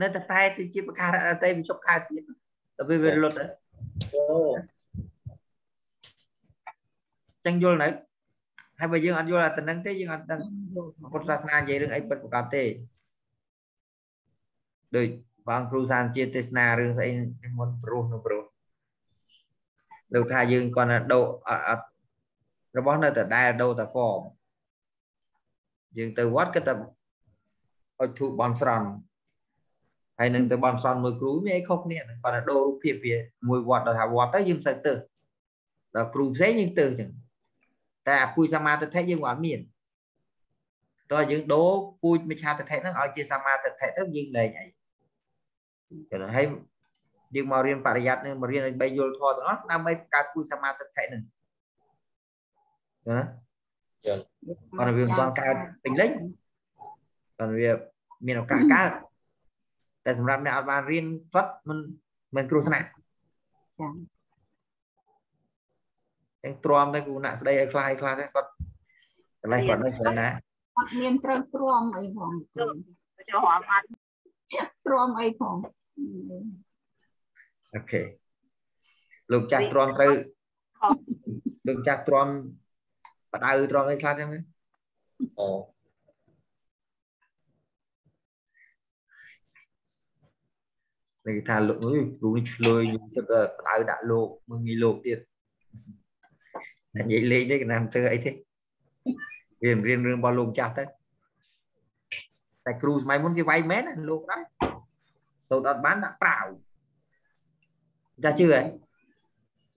នៅតែប្រែទៅជាប្រការអតីវិជុកកើតទៀតទៅវាវាលុតទៅអូចឹងយល់នៅហើយបើយើងអត់យល់អាទៅនឹងទេយើងអត់ដឹងពុទ្ធសាសនានិយាយរឿងអីពិតប្រកបទេដូចបងគ្រូសានជាទេសនារឿងស្អីមុនព្រោះនៅព្រោះដូចថាយើងគាត់ថាដូរអត់អត់ របស់នៅតែដែលដូរតែ form យើងទៅវត្តក៏តែអុជធូបបន់ស្រន់ហើយនឹងទៅបន់ស្រន់មួយគ្រូមានអីខុសគ្នាហ្នឹងគាត់ថាដូររូបភាពវាមួយវត្តដល់ថាវត្តទៅយើងមិនសូវទៅដល់គ្រូផ្សេងយើងទៅអញ្ចឹងតែអាពុយសមាទិដ្ឋិយើងក៏អត់មានតើយើងដូរពូជមិឆាទិដ្ឋិហ្នឹងឲ្យជាសមាទិដ្ឋិទៅយើងលែងអីចឹងហើយយើងមករៀនបរិយ័តនេះមករៀនឲ្យបីយល់ធម៌ទាំងអស់ដើម្បីបង្កើតពូជសមាទិដ្ឋិហ្នឹង ណាយល់គាត់វាមិនទាន់កើតពេញលេញគាត់វាមានឱកាសកើតតែសម្រាប់អ្នកអត់បានរៀនគាត់មិនមិនគ្រោះថ្នាក់ចាចឹងទ្រាំទៅគូណាក់ស្ដីឲ្យខ្លាយខ្លាទេគាត់កន្លែងគាត់នៅច្រើនណាស់អត់មានត្រូវទ្រាំអីផងគ្រូចូលរំអត់ទ្រាំអីផងអូខេលោកចាស់ទ្រាំត្រូវលោកចាស់ទ្រាំ បដៅទ្រាំអីខ្លះចឹងណាអូគេថាលោកអើយគ្រូនេះឆ្លើយខ្ញុំចិត្តបដៅដាក់លោកមើងងាយលោកទៀតតែនិយាយលេងទេកណាំធ្វើអីទេរៀនរៀនរឿងរបស់លោកចាស់ទៅតែគ្រូសម័យមុនគេវាយមែនណាលោកដែរសូត្រអត់បានដាក់ប្រាវចាស់ជឿហ៎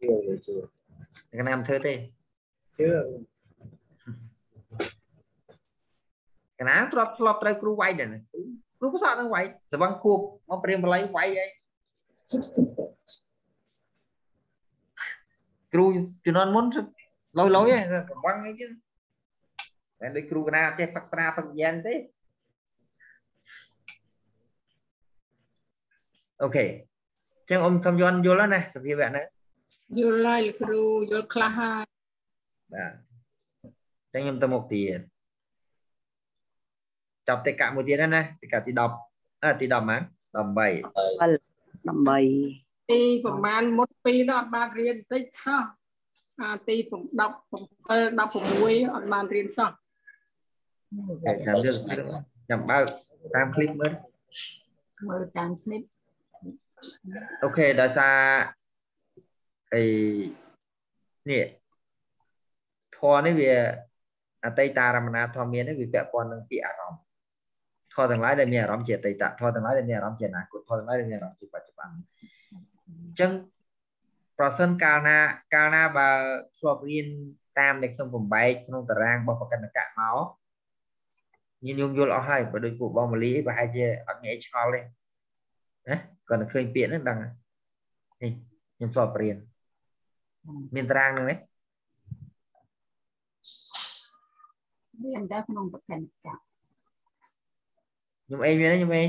ជឿជឿកណាំធ្វើទេជឿ កណាធ្លាប់ធ្លាប់ត្រូវគ្រូវាយដែរណាគ្រូគ្រូប្រសអត់នឹងវាយសវឹងខួបមកព្រាមបល័យវាយអីគ្រូជំនាន់មុនលយលយហ្នឹងកំបាំងអីចឹងតែដូចគ្រូកណាចេះផឹកស្រាផឹកយ៉ែនទេអូខេចឹងអ៊ំសំយន់យល់ហើយណាសភាវៈហ្នឹងយល់ហើយលោកគ្រូយល់ខ្លះហើយបាទចឹងខ្ញុំទៅមុខទៀត ចាប់តេកៈមួយទៀតហើយណាតេកៈទី10អឺទី10ម៉ាន18 ដើម្បី ទីប្រហែលមុតពីរនោះអត់បានរៀនបន្តិចសោះអាទី10 17 16អត់បានរៀនសោះ តែចាំយកចាំបើកតាមคลิปមើល មើលតាមคลิป អូខេដោយសារអីនេះធរនេះវាអតីតារមណាធម៌មាននេះវាពាក់ព័ន្ធនឹងពាក្យអារម្មណ៍ ធរទាំងឡាយដែលមានអារម្មណ៍ជាអតីតធរទាំងឡាយដែលមានអារម្មណ៍ជាអនាគតធរទាំងឡាយដែលមានអារម្មណ៍ជាបច្ចុប្បន្នអញ្ចឹងប្រសិនកាលណាកាលណាបើធ្លាប់រៀនតាមនៅក្នុងបំបែកក្នុងតារាងរបស់បកណ្ណកៈមកញញោមយល់អស់ហើយបើដូចពួកបងមលីអីប្រហែលជាអត់មានអីឆ្ងល់ទេណាគាត់តែឃើញពាក្យហ្នឹងដឹងហើយនេះខ្ញុំធ្លាប់រៀនមានតារាងហ្នឹងទេរៀនទៅក្នុងប្រកិនកៈ ខ្ញុំអេមានទេខ្ញុំអេ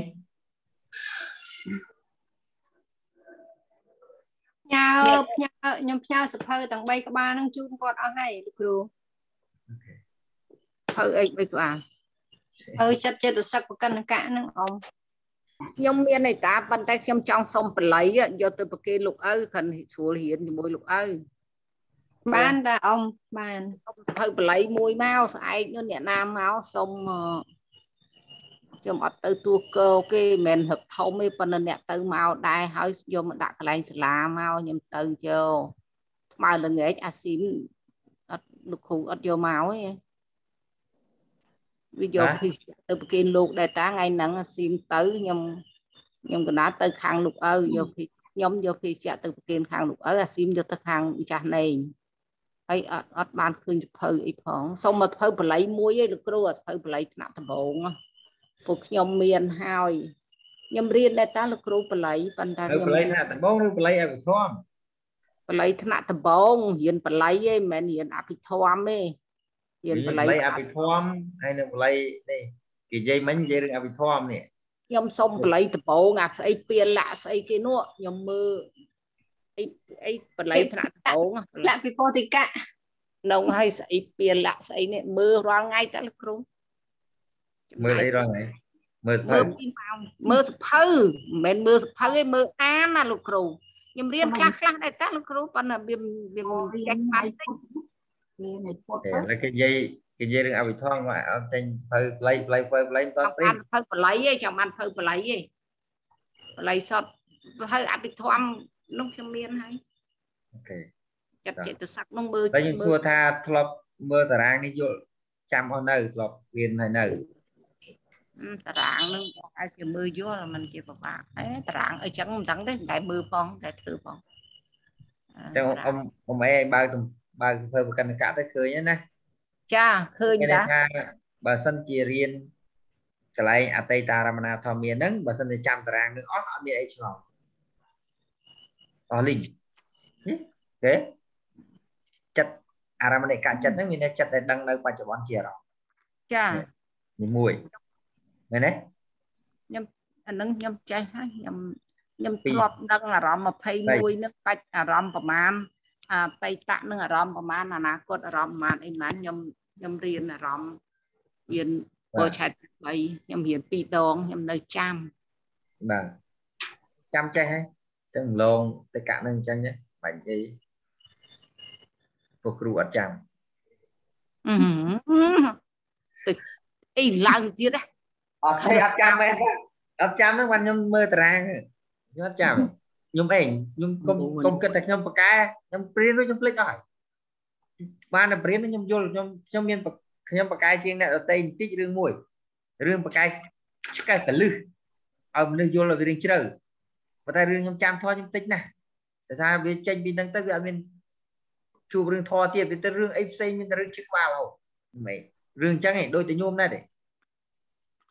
ផ្ញើផ្ញើខ្ញុំផ្ញើសភៅទាំង3ក្បាលហ្នឹងជូនគាត់អស់ហើយលោកគ្រូអូខេភៅអីបីក្បាលភៅចិត្តចិត្តរសឹកប្រកិនកៈហ្នឹងអ៊ំខ្ញុំមានឯតាប៉ុន្តែខ្ញុំចង់សុំបល័យយកទៅប្រគេនលោកឪគ្រាន់ស្រួលរៀនជាមួយលោកឪបានតាអ៊ំបានសុំសភៅបល័យមួយមកស្អែកនោះអ្នកណាមកសុំអឺ ខ្ញុំអត់ទៅទួកោគេមិនមែនរឹកធំទេប៉ុន្តែអ្នកទៅមកដែរហើយយកមកដាក់កន្លែងសាលាមកខ្ញុំទៅយកស្មើល្ងាចអាស៊ីមអត់លោកគ្រូអត់យកមកទេវាយកភីទៅប្រគេនលោកដែរតាថ្ងៃហ្នឹងអាស៊ីមទៅខ្ញុំខ្ញុំកណាទៅខាងលោកឪយកភីខ្ញុំយកភីជាទៅប្រគេនខាងលោកឪអាស៊ីមយកទៅខាងម្ចាស់ណេងហើយអត់អត់បានឃើញសភៅអីផងសុំមកសភៅបល័យមួយឯងលោកគ្រូអាសភៅបល័យថ្នាក់ដំបង ពួកខ្ញុំមានហើយខ្ញុំរៀនដែរតាលោកគ្រូបល័យប៉ុន្តែទៅខ្ញុំបល័យថ្នាក់ដំបងឬបល័យអភិធម្មបល័យថ្នាក់ដំបងរៀនបល័យឯងមិនមែនរៀនអភិធម្មទេរៀនបល័យបល័យអភិធម្មហើយនឹងបល័យនេះគេនិយាយមិញនិយាយរឿងអភិធម្មនេះខ្ញុំសុំបល័យដំបងអាស្អីពៀលលាក់ស្អីគេនោះខ្ញុំមើលអីអីបល័យថ្នាក់ដំបងលក្ខពិពោតិកៈក្នុងហើយស្អីពៀលលាក់ស្អីនេះមើលរាល់ថ្ងៃតើលោកគ្រូ មើលអីរងហើយមើលស្ពើមើលពីម៉ោងមើលសភៅមិនមែនមើលសភៅទេមើលអានណាលោកគ្រូខ្ញុំរៀនខ្លះខ្លះដែរតាលោកគ្រូប៉ុន្តែវាវាមិនចេះបានតិចរៀនឲ្យពុតទេហើយគេនិយាយគេនិយាយរឿងអភិធម្មមកអត់ចេញស្ពើបល័យបល័យស្ពើបល័យមិនតចន់ង់ព្រីបានភៅបល័យទេចង់បានភៅបល័យទេបល័យសតភៅអភិធម្មនោះខ្ញុំមានហើយអូខេចិត្តចិត្តស័កនោះមើលតែខ្ញុំសួរថាធ្លាប់មើលតារាងនេះយល់ចាំអស់នៅធ្លាប់រៀនហើយនៅអឺ តារាងនឹងអាចជាមើលយល់មិនជាពិបាកអេតារាងអីចឹងមិនដឹងទេតែមើលផងតែធ្វើផងអឺតែអ៊ំតារាងអ៊ំអេឲ្យបើកទំបើកសភើប្រកាន់កៈទៅឃើញហើយណាចាឃើញមានន័តាយថាបើសិនជារៀនកន្លែងអតីតារមណាធម្មាហ្នឹងបើសិនជាចាំតារាងនឹងអស់អត់មានអីឆ្លងអស់លីងទេចិត្តអារមណិកៈចិត្តហ្នឹងមានន័យចិត្តដែលដឹងនៅបច្ចុប្បន្នជាអារម្មណ៍ចានីមួយ មែនទេអានឹងខ្ញុំចេះហើយខ្ញុំខ្ញុំពីរធ្លាប់ដឹងអារម្មណ៍21នឹងបាច់អារម្មណ៍ប្រមាណអតីតនឹងអារម្មណ៍ប្រមាណអនាគតអារម្មណ៍ប្រមាណអីប្រមាណខ្ញុំខ្ញុំរៀនអារម្មណ៍រៀនពោឆែត3ខ្ញុំរៀន2ដងខ្ញុំនៅចាំបាទចាំចេះហើយចឹងឡងទៅកៈហ្នឹងអញ្ចឹងទេបាញ់និយាយពួកគ្រូអត់ចាំអឺហឺទៅអីឡើងទៀតណា អត់ទេអត់ចាំទេអត់ចាំហ្នឹងបានខ្ញុំមើលតារាងខ្ញុំអត់ចាំខ្ញុំអេខ្ញុំកុំកុំគិតតែខ្ញុំបកកែខ្ញុំព្រៀនរួចខ្ញុំភ្លេចអស់ហើយបានតែព្រៀនខ្ញុំយល់ខ្ញុំខ្ញុំមានខ្ញុំបកកែជាងអ្នកដតីបន្តិចរឿងមួយរឿងបកកែឆ្កែកលឹះឲ្យមនុស្សយល់ឲ្យរឿងជ្រៅប៉ុន្តែរឿងខ្ញុំចាំធေါ်ខ្ញុំតិចណាស់តែថាវាចេញពីហ្នឹងទៅវាអត់មានជួបរឿងធေါ်ទៀតវាទៅរឿងអីផ្សេងមានតែរឿងជិះក្បាលហ៎មិនរឿងអញ្ចឹងឯងដូចតែញោមដែរទេ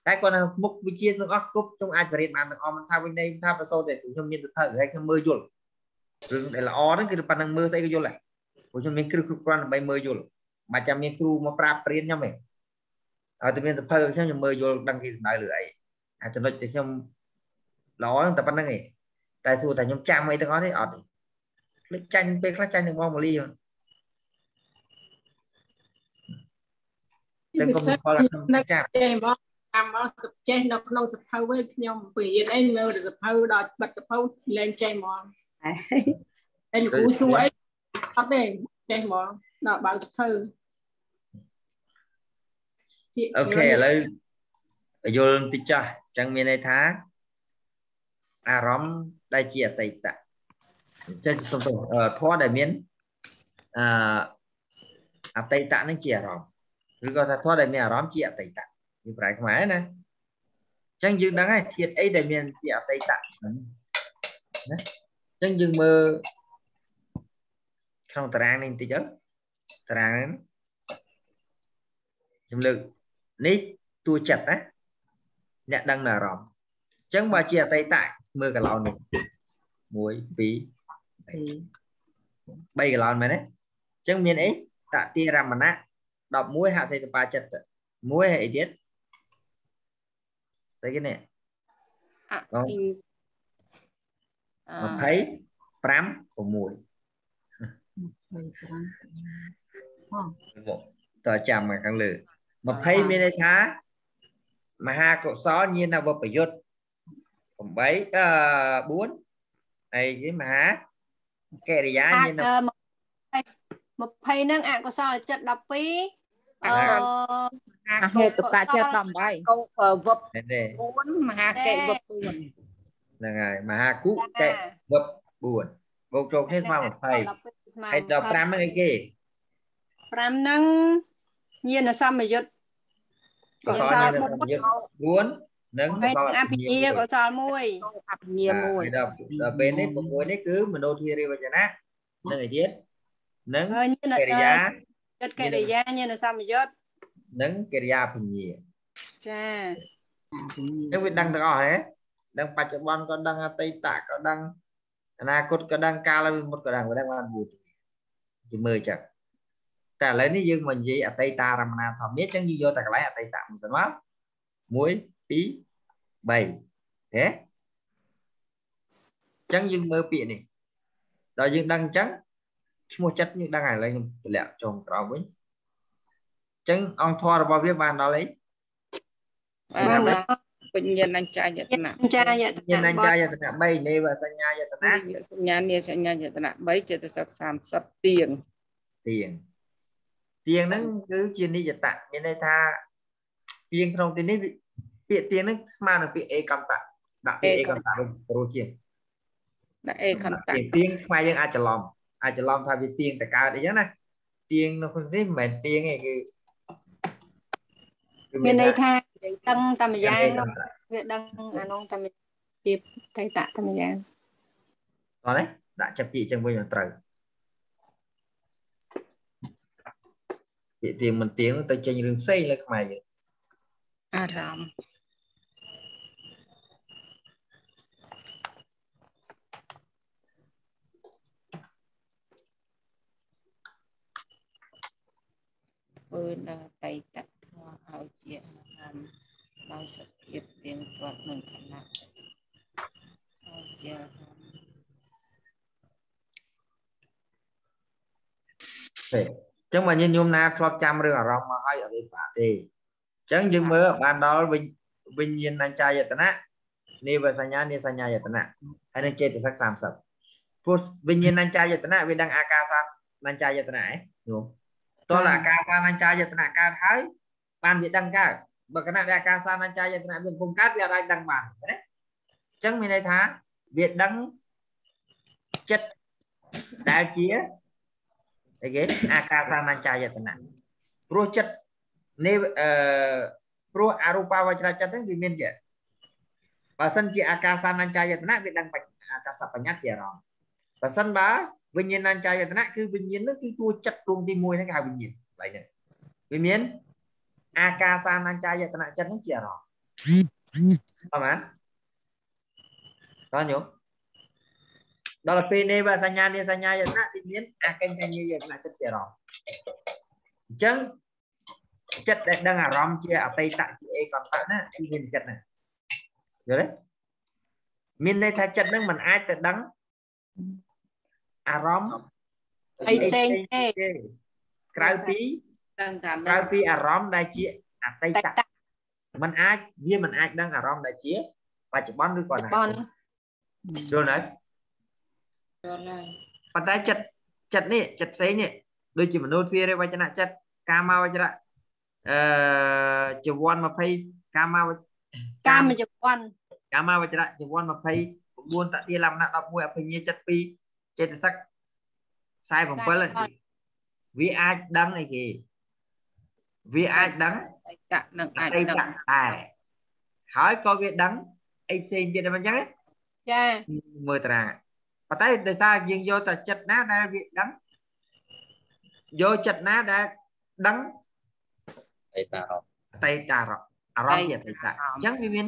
តែគាត់ថាមុខវិជាទាំងអស់គ្រប់ខ្ញុំអាចបរិញ្ញាបានទាំងអស់មិនថាវិញនៃថាប្រសូតទេព្រោះខ្ញុំមានទៅទៅហើយខ្ញុំមើលយល់រឿងដែលល្អហ្នឹងគឺប៉ុណ្ណឹងមើលស្អីក៏យល់ដែរព្រោះខ្ញុំមានគ្រឹះគ្រប់គ្រាន់ដើម្បីមើលយល់មិនចាំមានគ្រូមកប្រាប់ព្រៀនខ្ញុំទេហើយតែមានទៅទៅខ្ញុំខ្ញុំមើលយល់ដឹងគេសំដៅលើអីអាចំណុចដែលខ្ញុំល្អហ្នឹងតែប៉ុណ្្នឹងឯងតែសួរថាខ្ញុំចាំអីទាំងអស់ទេអត់ទេភ្លេចចាញ់ពេលខ្លះចាញ់នឹងបងម៉ូលីហ្នឹងតែពិកុំសេសស្គាល់ថាខ្ញុំនៅចាំចេះមក តាមមកសចេះនៅក្នុងសភៅវិញខ្ញុំពរៀនអីនៅសភៅដល់បិទសភៅលែងចេះហ្មងហើយលោកគ្រូសួរអីអត់ទេចេះហ្មងដល់បើកសភៅជាអូខេឥឡូវយល់បន្តិចចាស់អញ្ចឹងមានន័យថាអារម្មណ៍ដែលជាអតីតអញ្ចឹងសុំទោសអឺធម៌ដែលមានអឺអតីតនឹងជាអារម្មណ៍ឬក៏ថាធម៌ដែលមានអារម្មណ៍ជាអតីត វាប្រែខ្មែរណាអញ្ចឹងយើងដឹងហើយធាតុអីដែលមានជាអតីតហ្នឹងណាអញ្ចឹងយើងមើលក្នុងតារាងនេះបន្តិចទៅតារាងហ្នឹងខ្ញុំលើកនេះតួចិត្តណាអ្នកដឹងនៅអារម្មណ៍អញ្ចឹងបើជាអតីតមើលកន្លងនេះ1 2 3កន្លងមែនទេអញ្ចឹងមានអីតតិរមណៈ11ហសិតបាចិត្តមួយហើយអីទៀត ស្អីគេនេះអអូអីអឺ25 6តើចាំមកខាងលើ20មានន័យថាមហាកុសលញាណវបយុទ្ធ8អឺ4អីគេមហាកិរិយាអាចញាណអឺ20ហ្នឹងអកុសលចិត្ត12អឺ អាហេតុកាចិត្ត18កោវឹបមែនទេ4មហាកេវឹប4ហ្នឹងហើយមហាគុកែវឹប4បូកចូលគ្នាស្មើ20ស្មើហើយដល់5ហ្នឹងអីគេ5ហ្នឹងញាណសម្បយុទ្ធកសលញយុទ្ធ4និងហើយកសលអភិញ្ញាកុសលមួយអភិញ្ញាមួយដល់ដល់ពេលនេះ6នេះគឺមនោធារីវចនៈនិងអីទៀតនិងហើយញាណកិរិយាចិត្តកិរិយាញាណសម្បយុទ្ធ និងកិរិយាបញ្ញាចានឹងវាដឹងទាំងអស់ហ៎ដឹងបច្ចុប្បន្នក៏ដឹងអតីតក៏ដឹងអនាគតក៏ដឹងកាលវិមុតក៏ដឹងវាដឹងបានមួយជាមើលចឹងតែឥឡូវនេះយើងមកនិយាយអតីតារមណាធម្មនេះចឹងយើងយកតែកន្លែងអតីតមួយសិនមក1 2 3ហេចឹងយើងមើលពាក្យនេះដល់យើងដឹងចឹងឈ្មោះចិត្តយើងដឹងហើយឥឡូវខ្ញុំតម្លាក់ចុងក្រោមវិញ ចឹងអង្គធម៌របស់វាបានដល់អីបានដល់បញ្ញាណញ្ចាយតនៈចាយតញាណនៈញ្ចាយតនៈ3នេវសញ្ញាយតនៈសញ្ញានាសញ្ញាយតនៈ3ចេតសិក30ទៀងទៀងទៀងហ្នឹងគឺជានិយតៈមានន័យថាទៀងក្នុងទីនេះវាពាក្យទៀងហ្នឹងស្មើនឹងពាក្យអេកន្តៈដាក់ពាក្យអេកន្តៈវិញព្រោះជាងដាក់អេខន្តៈទៀងទៀងខ្មែរយើងអាចច្រឡំអាចច្រឡំថាវាទៀងតកើតអីចឹងណាទៀងនៅក្នុងនេះមិនមែនទៀងទេគឺគឺ មានន័យថាថាដឹងតែម្យ៉ាងអេកនោះន្តៈវាដឹងអានោះតែម្ជាតៃតៈតែម្យ៉ាងតោះនេះដាក់ចាប់ពាក្យចឹងវិញមិនត្រូវពាក្យទៀងមិនទៀងទៅចេញរឿងផ្សេងលើខ្មែរយើងអារម្មណ៍ធ្វើនៅតៃតធម៌ ឲ្យជាអរហន្តដោយសភាពទៀងទាត់នឹងគណៈឲ្យជាអរហន្តទេអញ្ចឹងបើញាតិញោមណាធ្លាប់ចាំរឿងអារម្មណ៍មកហើយអត់ទេបាក់ទេអញ្ចឹងយើងមើលបានដល់វិញ្វិញ្ញាណញ្ចាយតនៈនិវសញ្ញានិសញ្ញាយតនៈហើយនឹងចេតសិក30ព្រោះវិញ្ញាណញ្ចាយតនៈវាដឹងអាកាសានញ្ចាយតនៈឯងញោមតោះអាកាសានញ្ចាយតនៈកើតហើយ បានវាដឹងកើតបើគណៈដែលអាកាសានញ្ចាយតនៈវាកំពុងកើតវាអាចដឹងបានណាអញ្ចឹងមានន័យថាវាដឹងចិត្តដែលជាអីគេអាកាសានញ្ចាយតនៈព្រោះចិត្តនេះអឺព្រោះអរូបវចរចិត្តហ្នឹងវាមានជាបើសិនជាអាកាសានញ្ចាយតនៈវាដឹងបញ្ញាអាកាសបញ្ញត្តិជាអារម្មណ៍បើសិនបើវិញ្ញាណញ្ចាយតនៈគឺវិញ្ញាណហ្នឹងគឺតួចិត្តដួងទី1ហ្នឹងគេហៅវិញ្ញាណឡើយហ្នឹងវាមាន អាកាសានញ្ចាយតនៈចិត្តហ្នឹងជាអារម្មណ៍អត់មែនតើញោមដល់ពេលនេះបើសញ្ញានេះសញ្ញាយតនៈវាមានអាកញ្ញញ្ញយតនៈចិត្តជាអារម្មណ៍អញ្ចឹងចិត្តដែលដឹងអារម្មណ៍ជាអតីតជាអេកន្តៈណាគឺមានចិត្តណាយល់ទេមានន័យថាចិត្តហ្នឹងមិនអាចទៅដឹងអារម្មណ៍អីផ្សេងទេទេក្រៅពី ដឹងថាក្រៅពីអារម្មណ៍ដែលជាអតីតៃតតៈมันអាចវាមិនអាចដឹងអារម្មណ៍ដែលជា បច្ចុប្បន្នឬក៏អនាគបតនយល់ទេយល់ហើយប៉ុន្តែចិត្តចិត្តនេះចិត្តផ្សេងនេះដូចជាមនុស្សទ្វារវចនៈចិត្តកាមវចរៈអឺជីវ័ន20កាមវកាមជប៉ុនកាមវចរៈជីវ័ន29តតិលំណៈ11អភិញ្ញាចិត្ត2ចេតសិក47វាអាចដឹងអីគេ វាអាចដឹងតៃតៈនឹងអអាចតីតដឹងដែរហើយក៏វាដឹងអីផ្សេងទៀតដែរមិនអញ្ចឹងចាមើលតារាងប៉ុន្តែដោយសារយើងយកតែចិត្តណាដែលវាដឹងយកចិត្តណាដែលដឹងអីតារអតីតអារម្មណ៍អារម្មណ៍ជាអតីតអញ្ចឹងវាមាន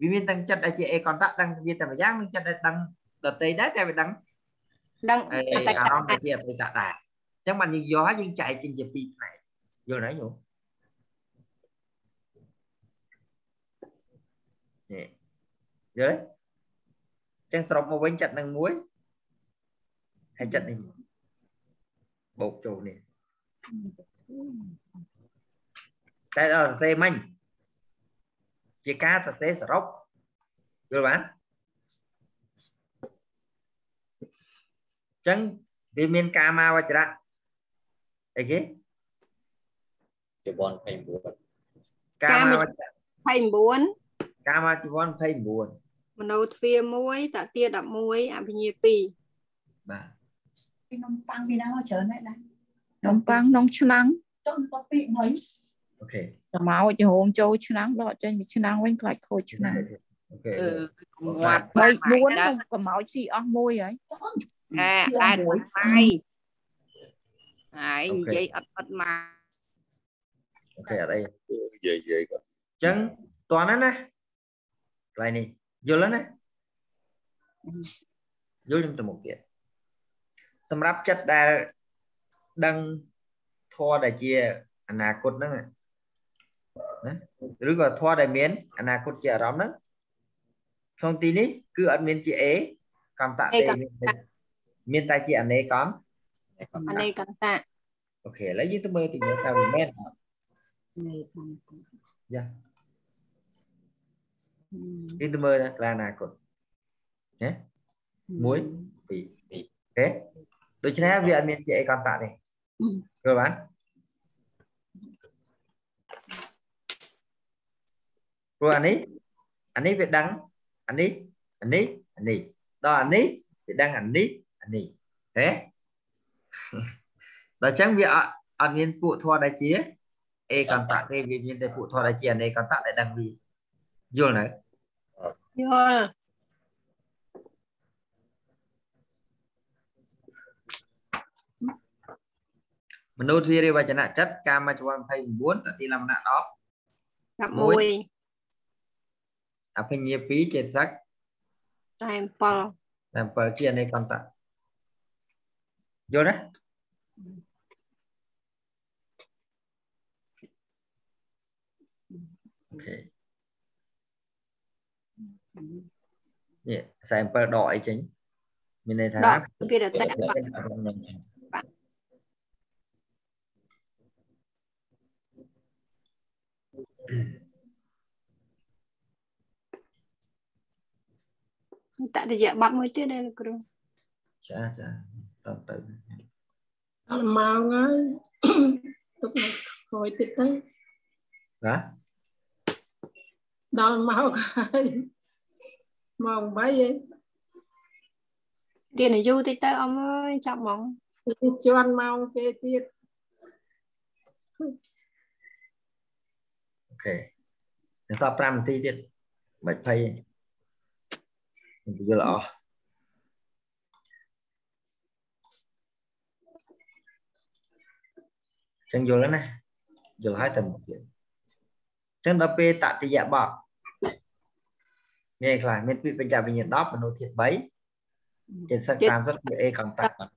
វាមានទាំងចិត្តដែលជាអេកន្តៈដឹងវាតែម្យ៉ាងនិងចិត្តដែលដឹងដតីដែរតែវាដឹងដឹងអអតីតអារម្មណ៍ដែលជាអតីតដែរអញ្ចឹងបានយើងយកហើយយើងចែកចេញជាពីរផ្នែកយល់ទេញោម នេះយល់ទេអញ្ចឹងសរុបមកវិញចិត្តនឹងមួយហើយចិត្តនេះមួយបូកចូលនេះតែដល់សរសេរមិញជាការសរសេរសរុបយល់បានអញ្ចឹងវាមានកាមាវចរៈអីគេជីវ័ន29កាមវចៈ29 កាមជីវ័ន29មโนទ្វា1តទា11អភិញ្ញា2បាទពីនំប៉័ងពីណាមកច្រើនហើយដែរនំប៉័ងក្នុងឆ្នាំងចុះទៅពីមិនអូខេប្រម៉ោចរោមចូលឆ្នាំងដកចេញពីឆ្នាំងវិញខ្លាចខូចឆ្នាំងអូខេអឺងាត់បីបាយ4ដែរប្រម៉ោចស៊ីអស់មួយហើយអាដែរបាយហើយនិយាយអត់អត់មកអូខេអត់អីនិយាយនិយាយគាត់អញ្ចឹងតន់ហើយណា កន្លែងនេះយល់ហើយណាយល់ខ្ញុំទៅមុខទៀតសម្រាប់ចិត្តដែលដឹងធម៌ដែលជាអនាគតហ្នឹងណាឬក៏ធម៌ដែលមានអនាគតជាអារម្មណ៍ហ្នឹងក្នុងទីនេះគឺអត់មានជាអេកម្មតៈទេមានតែមានតែជាអនេកម្មអនេកន្តៈអូខេឥឡូវយើងទៅមើលទីមើលតើវាមែនអត់នេះខ្ញុំយ៉ា យើងទៅមើលក្លាអនាគតណាមួយពីរអូខេដូច្នេះវាអត់មានជាអេកន្តៈទេយល់បានព្រោះអានេះអានេះវាដឹងអានេះអានេះអានេះដល់អានេះវាដឹងអានេះអានេះហេដល់អញ្ចឹងវាអ យល់នៅយល់មនុស្សទ្វារវចនៈចិត្តកាមចវ29តតិលំណៈ10 11អភិញ្ញា2ចេតសិកតែ7តែ7ជាអនេកន្តៈយល់ណាអូខេ នេះខ្សែ7ដកអីចេញមានន័យថាដកពីរតៈដកអរំនឹងចេញតតិយប័តមួយទៀតដែរលោកគ្រូចាចាតទៅដល់ម៉ោងហើយទុកនៅក្រោយតិចទៅបាទដល់ម៉ោងហើយ ម៉ោង3ហើយរៀនឲ្យយូរតិចទៅអមអើយចាប់ហ្មងទៅជន់ម៉ោងគេទៀតអូខេដល់សល់5នាទីទៀតមិនភ័យទេខ្ញុំយល់អស់ចឹងយល់ហើយណាយល់ហើយតែមកទៀតចឹងដល់ពេលតតិយបប មានខ្លះមានពីបញ្ចវិញ្ញាណ10មនុស្សធាតុ3 70 30គឺអេកន្តៈលោក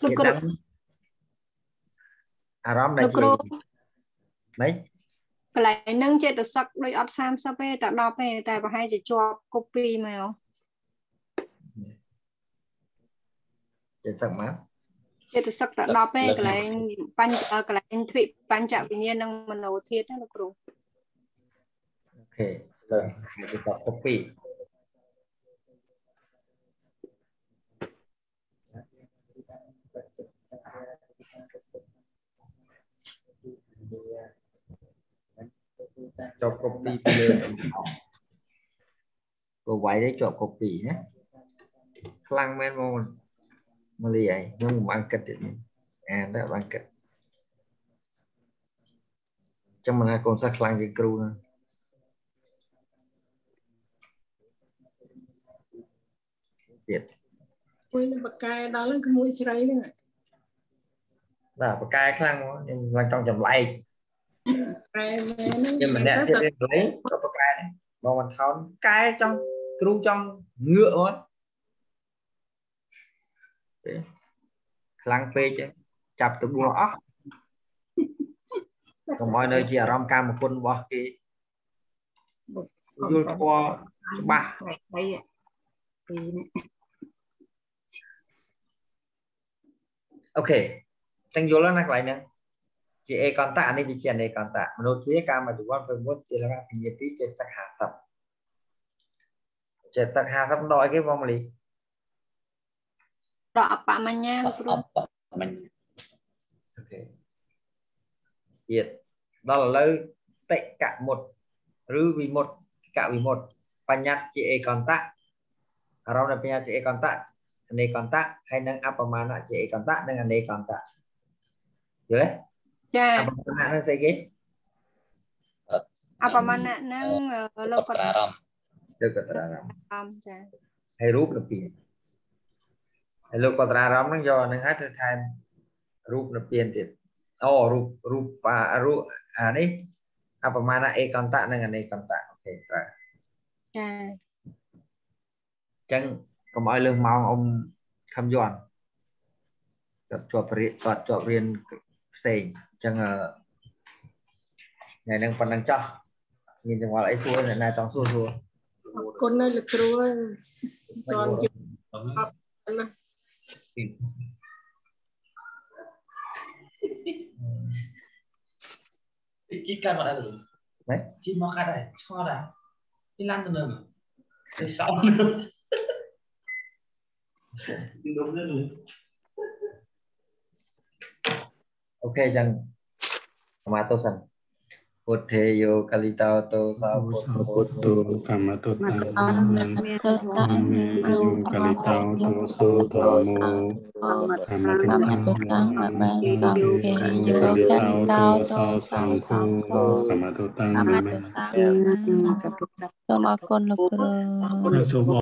គេគ្រូដឹងអារម្មណ៍ដែលលោកជាគ្រូម៉េចកន្លែងហ្នឹងចេតសឹកដូចអត់30ទេតែ10ទេតែប្រហែលជាជាប់កូពីមក70មកចេតសឹកតែ10ទេកន្លែងបញ្ញកន្លែងទ្វិបញ្ចវិញ្ញាណនិងមโนធាតុណាលោកគ្រូអូខេ ទៅមកទៅកូពីជាប់កូពីពីលើក៏វាយទេជាប់កូពីណាខ្លាំងមែនមកមកលីហើយខ្ញុំមិនបានគិត ទៀតនេះអានទៅបានគិតចាំមិនថាកូនសិស្សខ្លាំងជាងគ្រូណាទៀតមួយនឹងបកកែដល់ហ្នឹងក្មួយស្រីហ្នឹងបាទបកកែខ្លាំងមកខ្ញុំឡើងចង់ចម្លែកកែមែនហ្នឹងខ្ញុំម្នាក់ទៀតរៀនលេងក៏បកកែដែរបងមិនថោនកែចង់គ្រូចង់ងឿកមកទេខ្លាំងពេកទេចាប់ទៅបួសអស់កុំឲ្យនៅជាអារម្មណ៍កម្មគុណរបស់គេយល់ស្គាល់ច្បាស់3ពីរនេះ អូខេចឹងយល់ហើយណាកន្លែងហ្នឹងជាអេកន្តៈអានេះវាជាអនេកន្តៈមនុស្សជាកាមជីវ័ន6ជាលក្ខណៈវិញ្ញាទីចេតសក50ចេតសក50ដកអីគេបងមលីដកអបមញ្ញាលោកគ្រូអបមិញអូខេទៀតដល់ឥឡូវតិកមុតឬវិមុតកវិមុតបញ្ញត្តិជាអេកន្តៈអារម្មណ៍នៃបញ្ញត្តិជាអេកន្តៈ អនេកន្តៈហើយនឹងអបមាណជាអេកន្តៈនិងអនេកន្តៈយល់ទេចាអបមាណហ្នឹងស្អីគេអបមណៈហ្នឹងអឺលោកកគាត់ត្រារម្មណ៍លើកត្រារម្មណ៍អំចាហើយរូបនិព្វានហើយលោកកត្រារម្មណ៍ហ្នឹងយកអាហ្នឹងហើយទៅថែមរូបនិព្វានទៀតអូរូបរូបបារូបអានេះអបមាណអេកន្តៈនិងអនេកន្តៈអូខេត្រូវចាអញ្ចឹង កុំឲ្យលើសម៉ោងអ៊ំខំយន់គាត់ជាប់រៀនគាត់ជាប់រៀនផ្សេងអញ្ចឹងអឺថ្ងៃហ្នឹងប៉ុណ្ណឹងចោះមានចង្វល់អីសួរអ្នកណាចង់សួរសួរអរគុណណាស់លោកគ្រូអើយតន់យកណាជីកាត់មកដែរម៉េចជីមកកាត់ដែរឆ្ងល់ដែរទីឡានទៅនឹងទៅសោ មទីនោះនឹងអូខេអញ្ចឹងសមាទោសិនពុទ្ធេយោកលិតោតោសោពុ